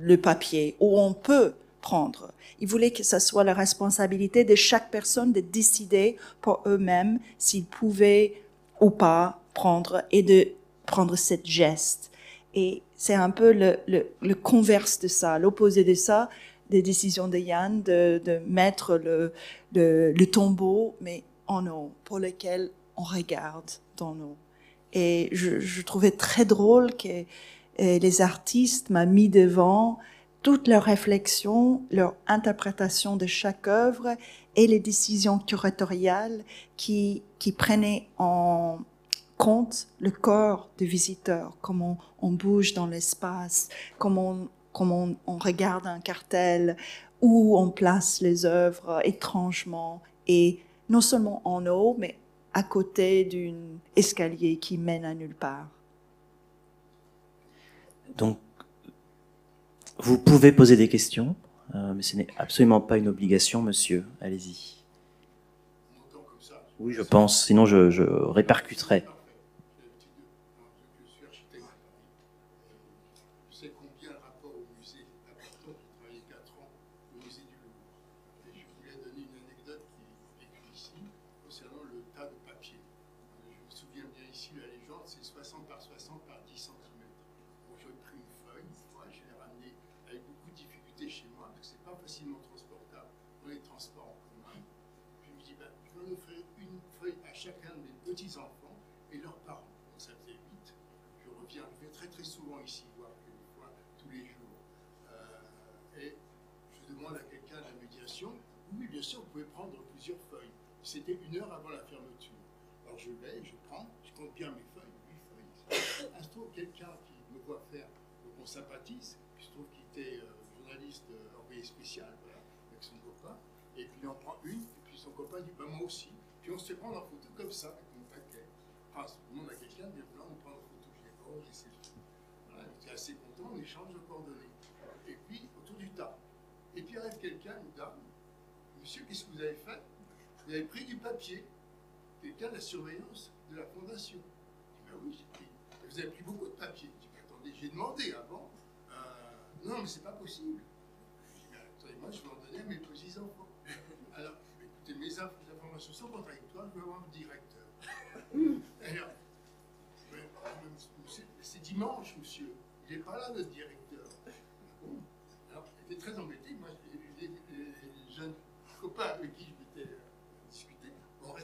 le papier ou on peut prendre. Il voulait que ce soit la responsabilité de chaque personne de décider pour eux-mêmes s'ils pouvaient ou pas prendre et de prendre cette geste. Et c'est un peu le, converse de ça, l'opposé de ça, des décisions de Yann de, mettre le, tombeau, mais en eau, pour lequel on regarde dans l'eau. Et je, je trouvais très drôle que les artistes m'ont mis devant toutes leurs réflexions, leur interprétation de chaque œuvre et les décisions curatoriales qui, qui prenaient en compte le corps du visiteur, comment on, bouge dans l'espace, comment, on, on, regarde un cartel, où on place les œuvres étrangement et non seulement en haut, mais à côté d'un escalier qui mène à nulle part. Donc, vous pouvez poser des questions, euh, mais ce n'est absolument pas une obligation, monsieur. Allez-y. Oui, je pense, sinon je, je répercuterai. C'était une heure avant la fermeture. Alors je vais, je prends, je compte bien mes feuilles, huit feuilles. Il se trouve quelqu'un qui me voit faire, donc on sympathise, il se trouve qu'il était euh, journaliste euh, envoyé spécial, voilà, avec son copain, et puis il en prend une, et copain dit, bah moi aussi. Puis on se fait prendre en photo comme ça, avec mon paquet. Enfin, on demande à quelqu'un, dit, là, on prend en photo, je dis, oh, c'est voilà, assez content, on échange de coordonnées. Et puis, autour du tas. Et puis arrive quelqu'un, une dame, monsieur, qu'est-ce que vous avez fait? Vous avez pris du papier, quelqu'un de la surveillance de la fondation. Je dis, ben oui, j'ai pris. vous avez pris beaucoup de papier. Je dis, ben attendez, j'ai demandé avant. Euh, non, mais c'est pas possible. Je dis, ben attendez, moi, je vais en donner à mes petits-enfants. Alors, mes informations sont contradictoires, je vais avoir un directeur. Alors, c'est dimanche, monsieur. Il n'est pas là, notre directeur. Alors, il était très embêté. Moi, les, jeunes copains avec qui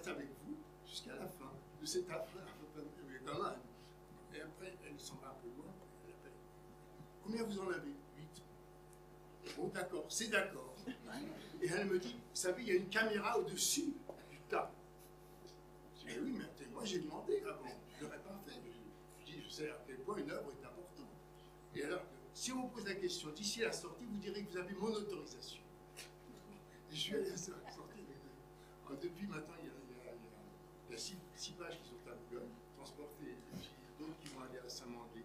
avec vous jusqu'à la fin de cette affaire. Et après, elle s'en va un peu loin. Elle appelle. Combien vous en avez? Huit. Bon, d'accord, c'est d'accord. Et elle me dit, vous savez, il y a une caméra au-dessus du tas. Je dis, oui, mais moi j'ai demandé avant, je ne l'aurais pas fait. Je dis, je sais à quel point une œuvre est importante. Et alors, si on vous pose la question, d'ici à la sortie, vous direz que vous avez mon autorisation. Et je suis allé à la sortie. Depuis maintenant, il y a il y a six, pages qui sont à Boulogne, transportées, et d'autres qui vont aller à Saint-Mandé,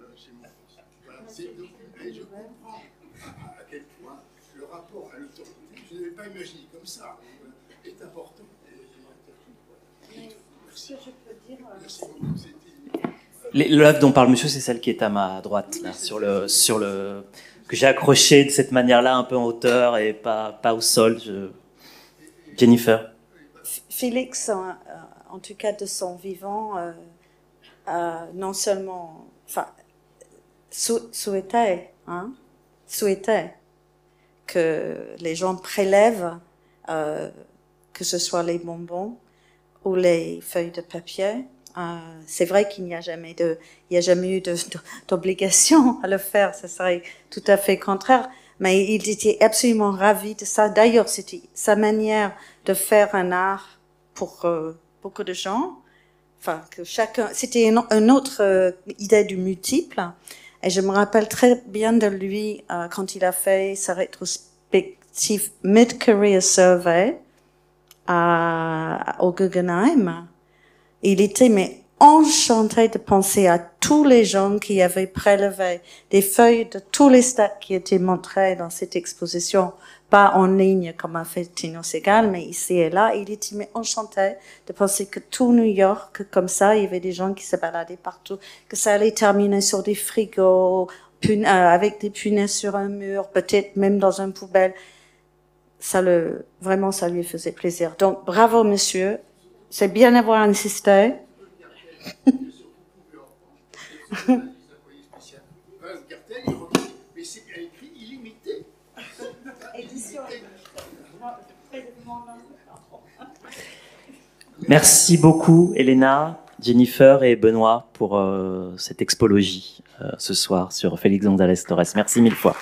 euh, chez mon fils. Voilà, et je comprends à, quel point le rapport à l'autorité, je n'avais pas imaginé comme ça, euh, est important. Merci. Je peux dire, euh. L'œuvre dont parle monsieur, c'est celle qui est à ma droite, sur le, que j'ai accroché de cette manière-là, un peu en hauteur et pas, au sol. Je... Jennifer. Félix, en, tout cas de son vivant, euh, non seulement, enfin, souhaitait, hein, souhaitait que les gens prélèvent, euh, que ce soit les bonbons les feuilles de papier. Euh, c'est vrai qu'il n'y a jamais de, il n'y a jamais eu d'obligation à le faire. Ce serait tout à fait contraire. Mais il était absolument ravi de ça. D'ailleurs, c'était sa manière de faire un art pour euh, beaucoup de gens. Enfin, que chacun, c'était une, autre euh, idée du multiple. Et je me rappelle très bien de lui quand il a fait sa rétrospective Mid-Career Survey à, au Guggenheim. Il était mais enchanté de penser à tous les gens qui avaient prélevé des feuilles de tous les stats qui étaient montrés dans cette exposition pas en ligne comme a fait Tino Segal, mais ici et là. Il était enchanté de penser que tout New York, comme ça, il y avait des gens qui se baladaient partout, que ça allait terminer sur des frigos, euh, avec des punaises sur un mur, peut-être même dans une poubelle. Ça le, vraiment, ça lui faisait plaisir. Donc, bravo, monsieur. C'est bien d'avoir insisté. Merci beaucoup, Elena, Jennifer et Benoît, pour euh, cette expologie euh, ce soir sur Félix González Torres. Merci mille fois.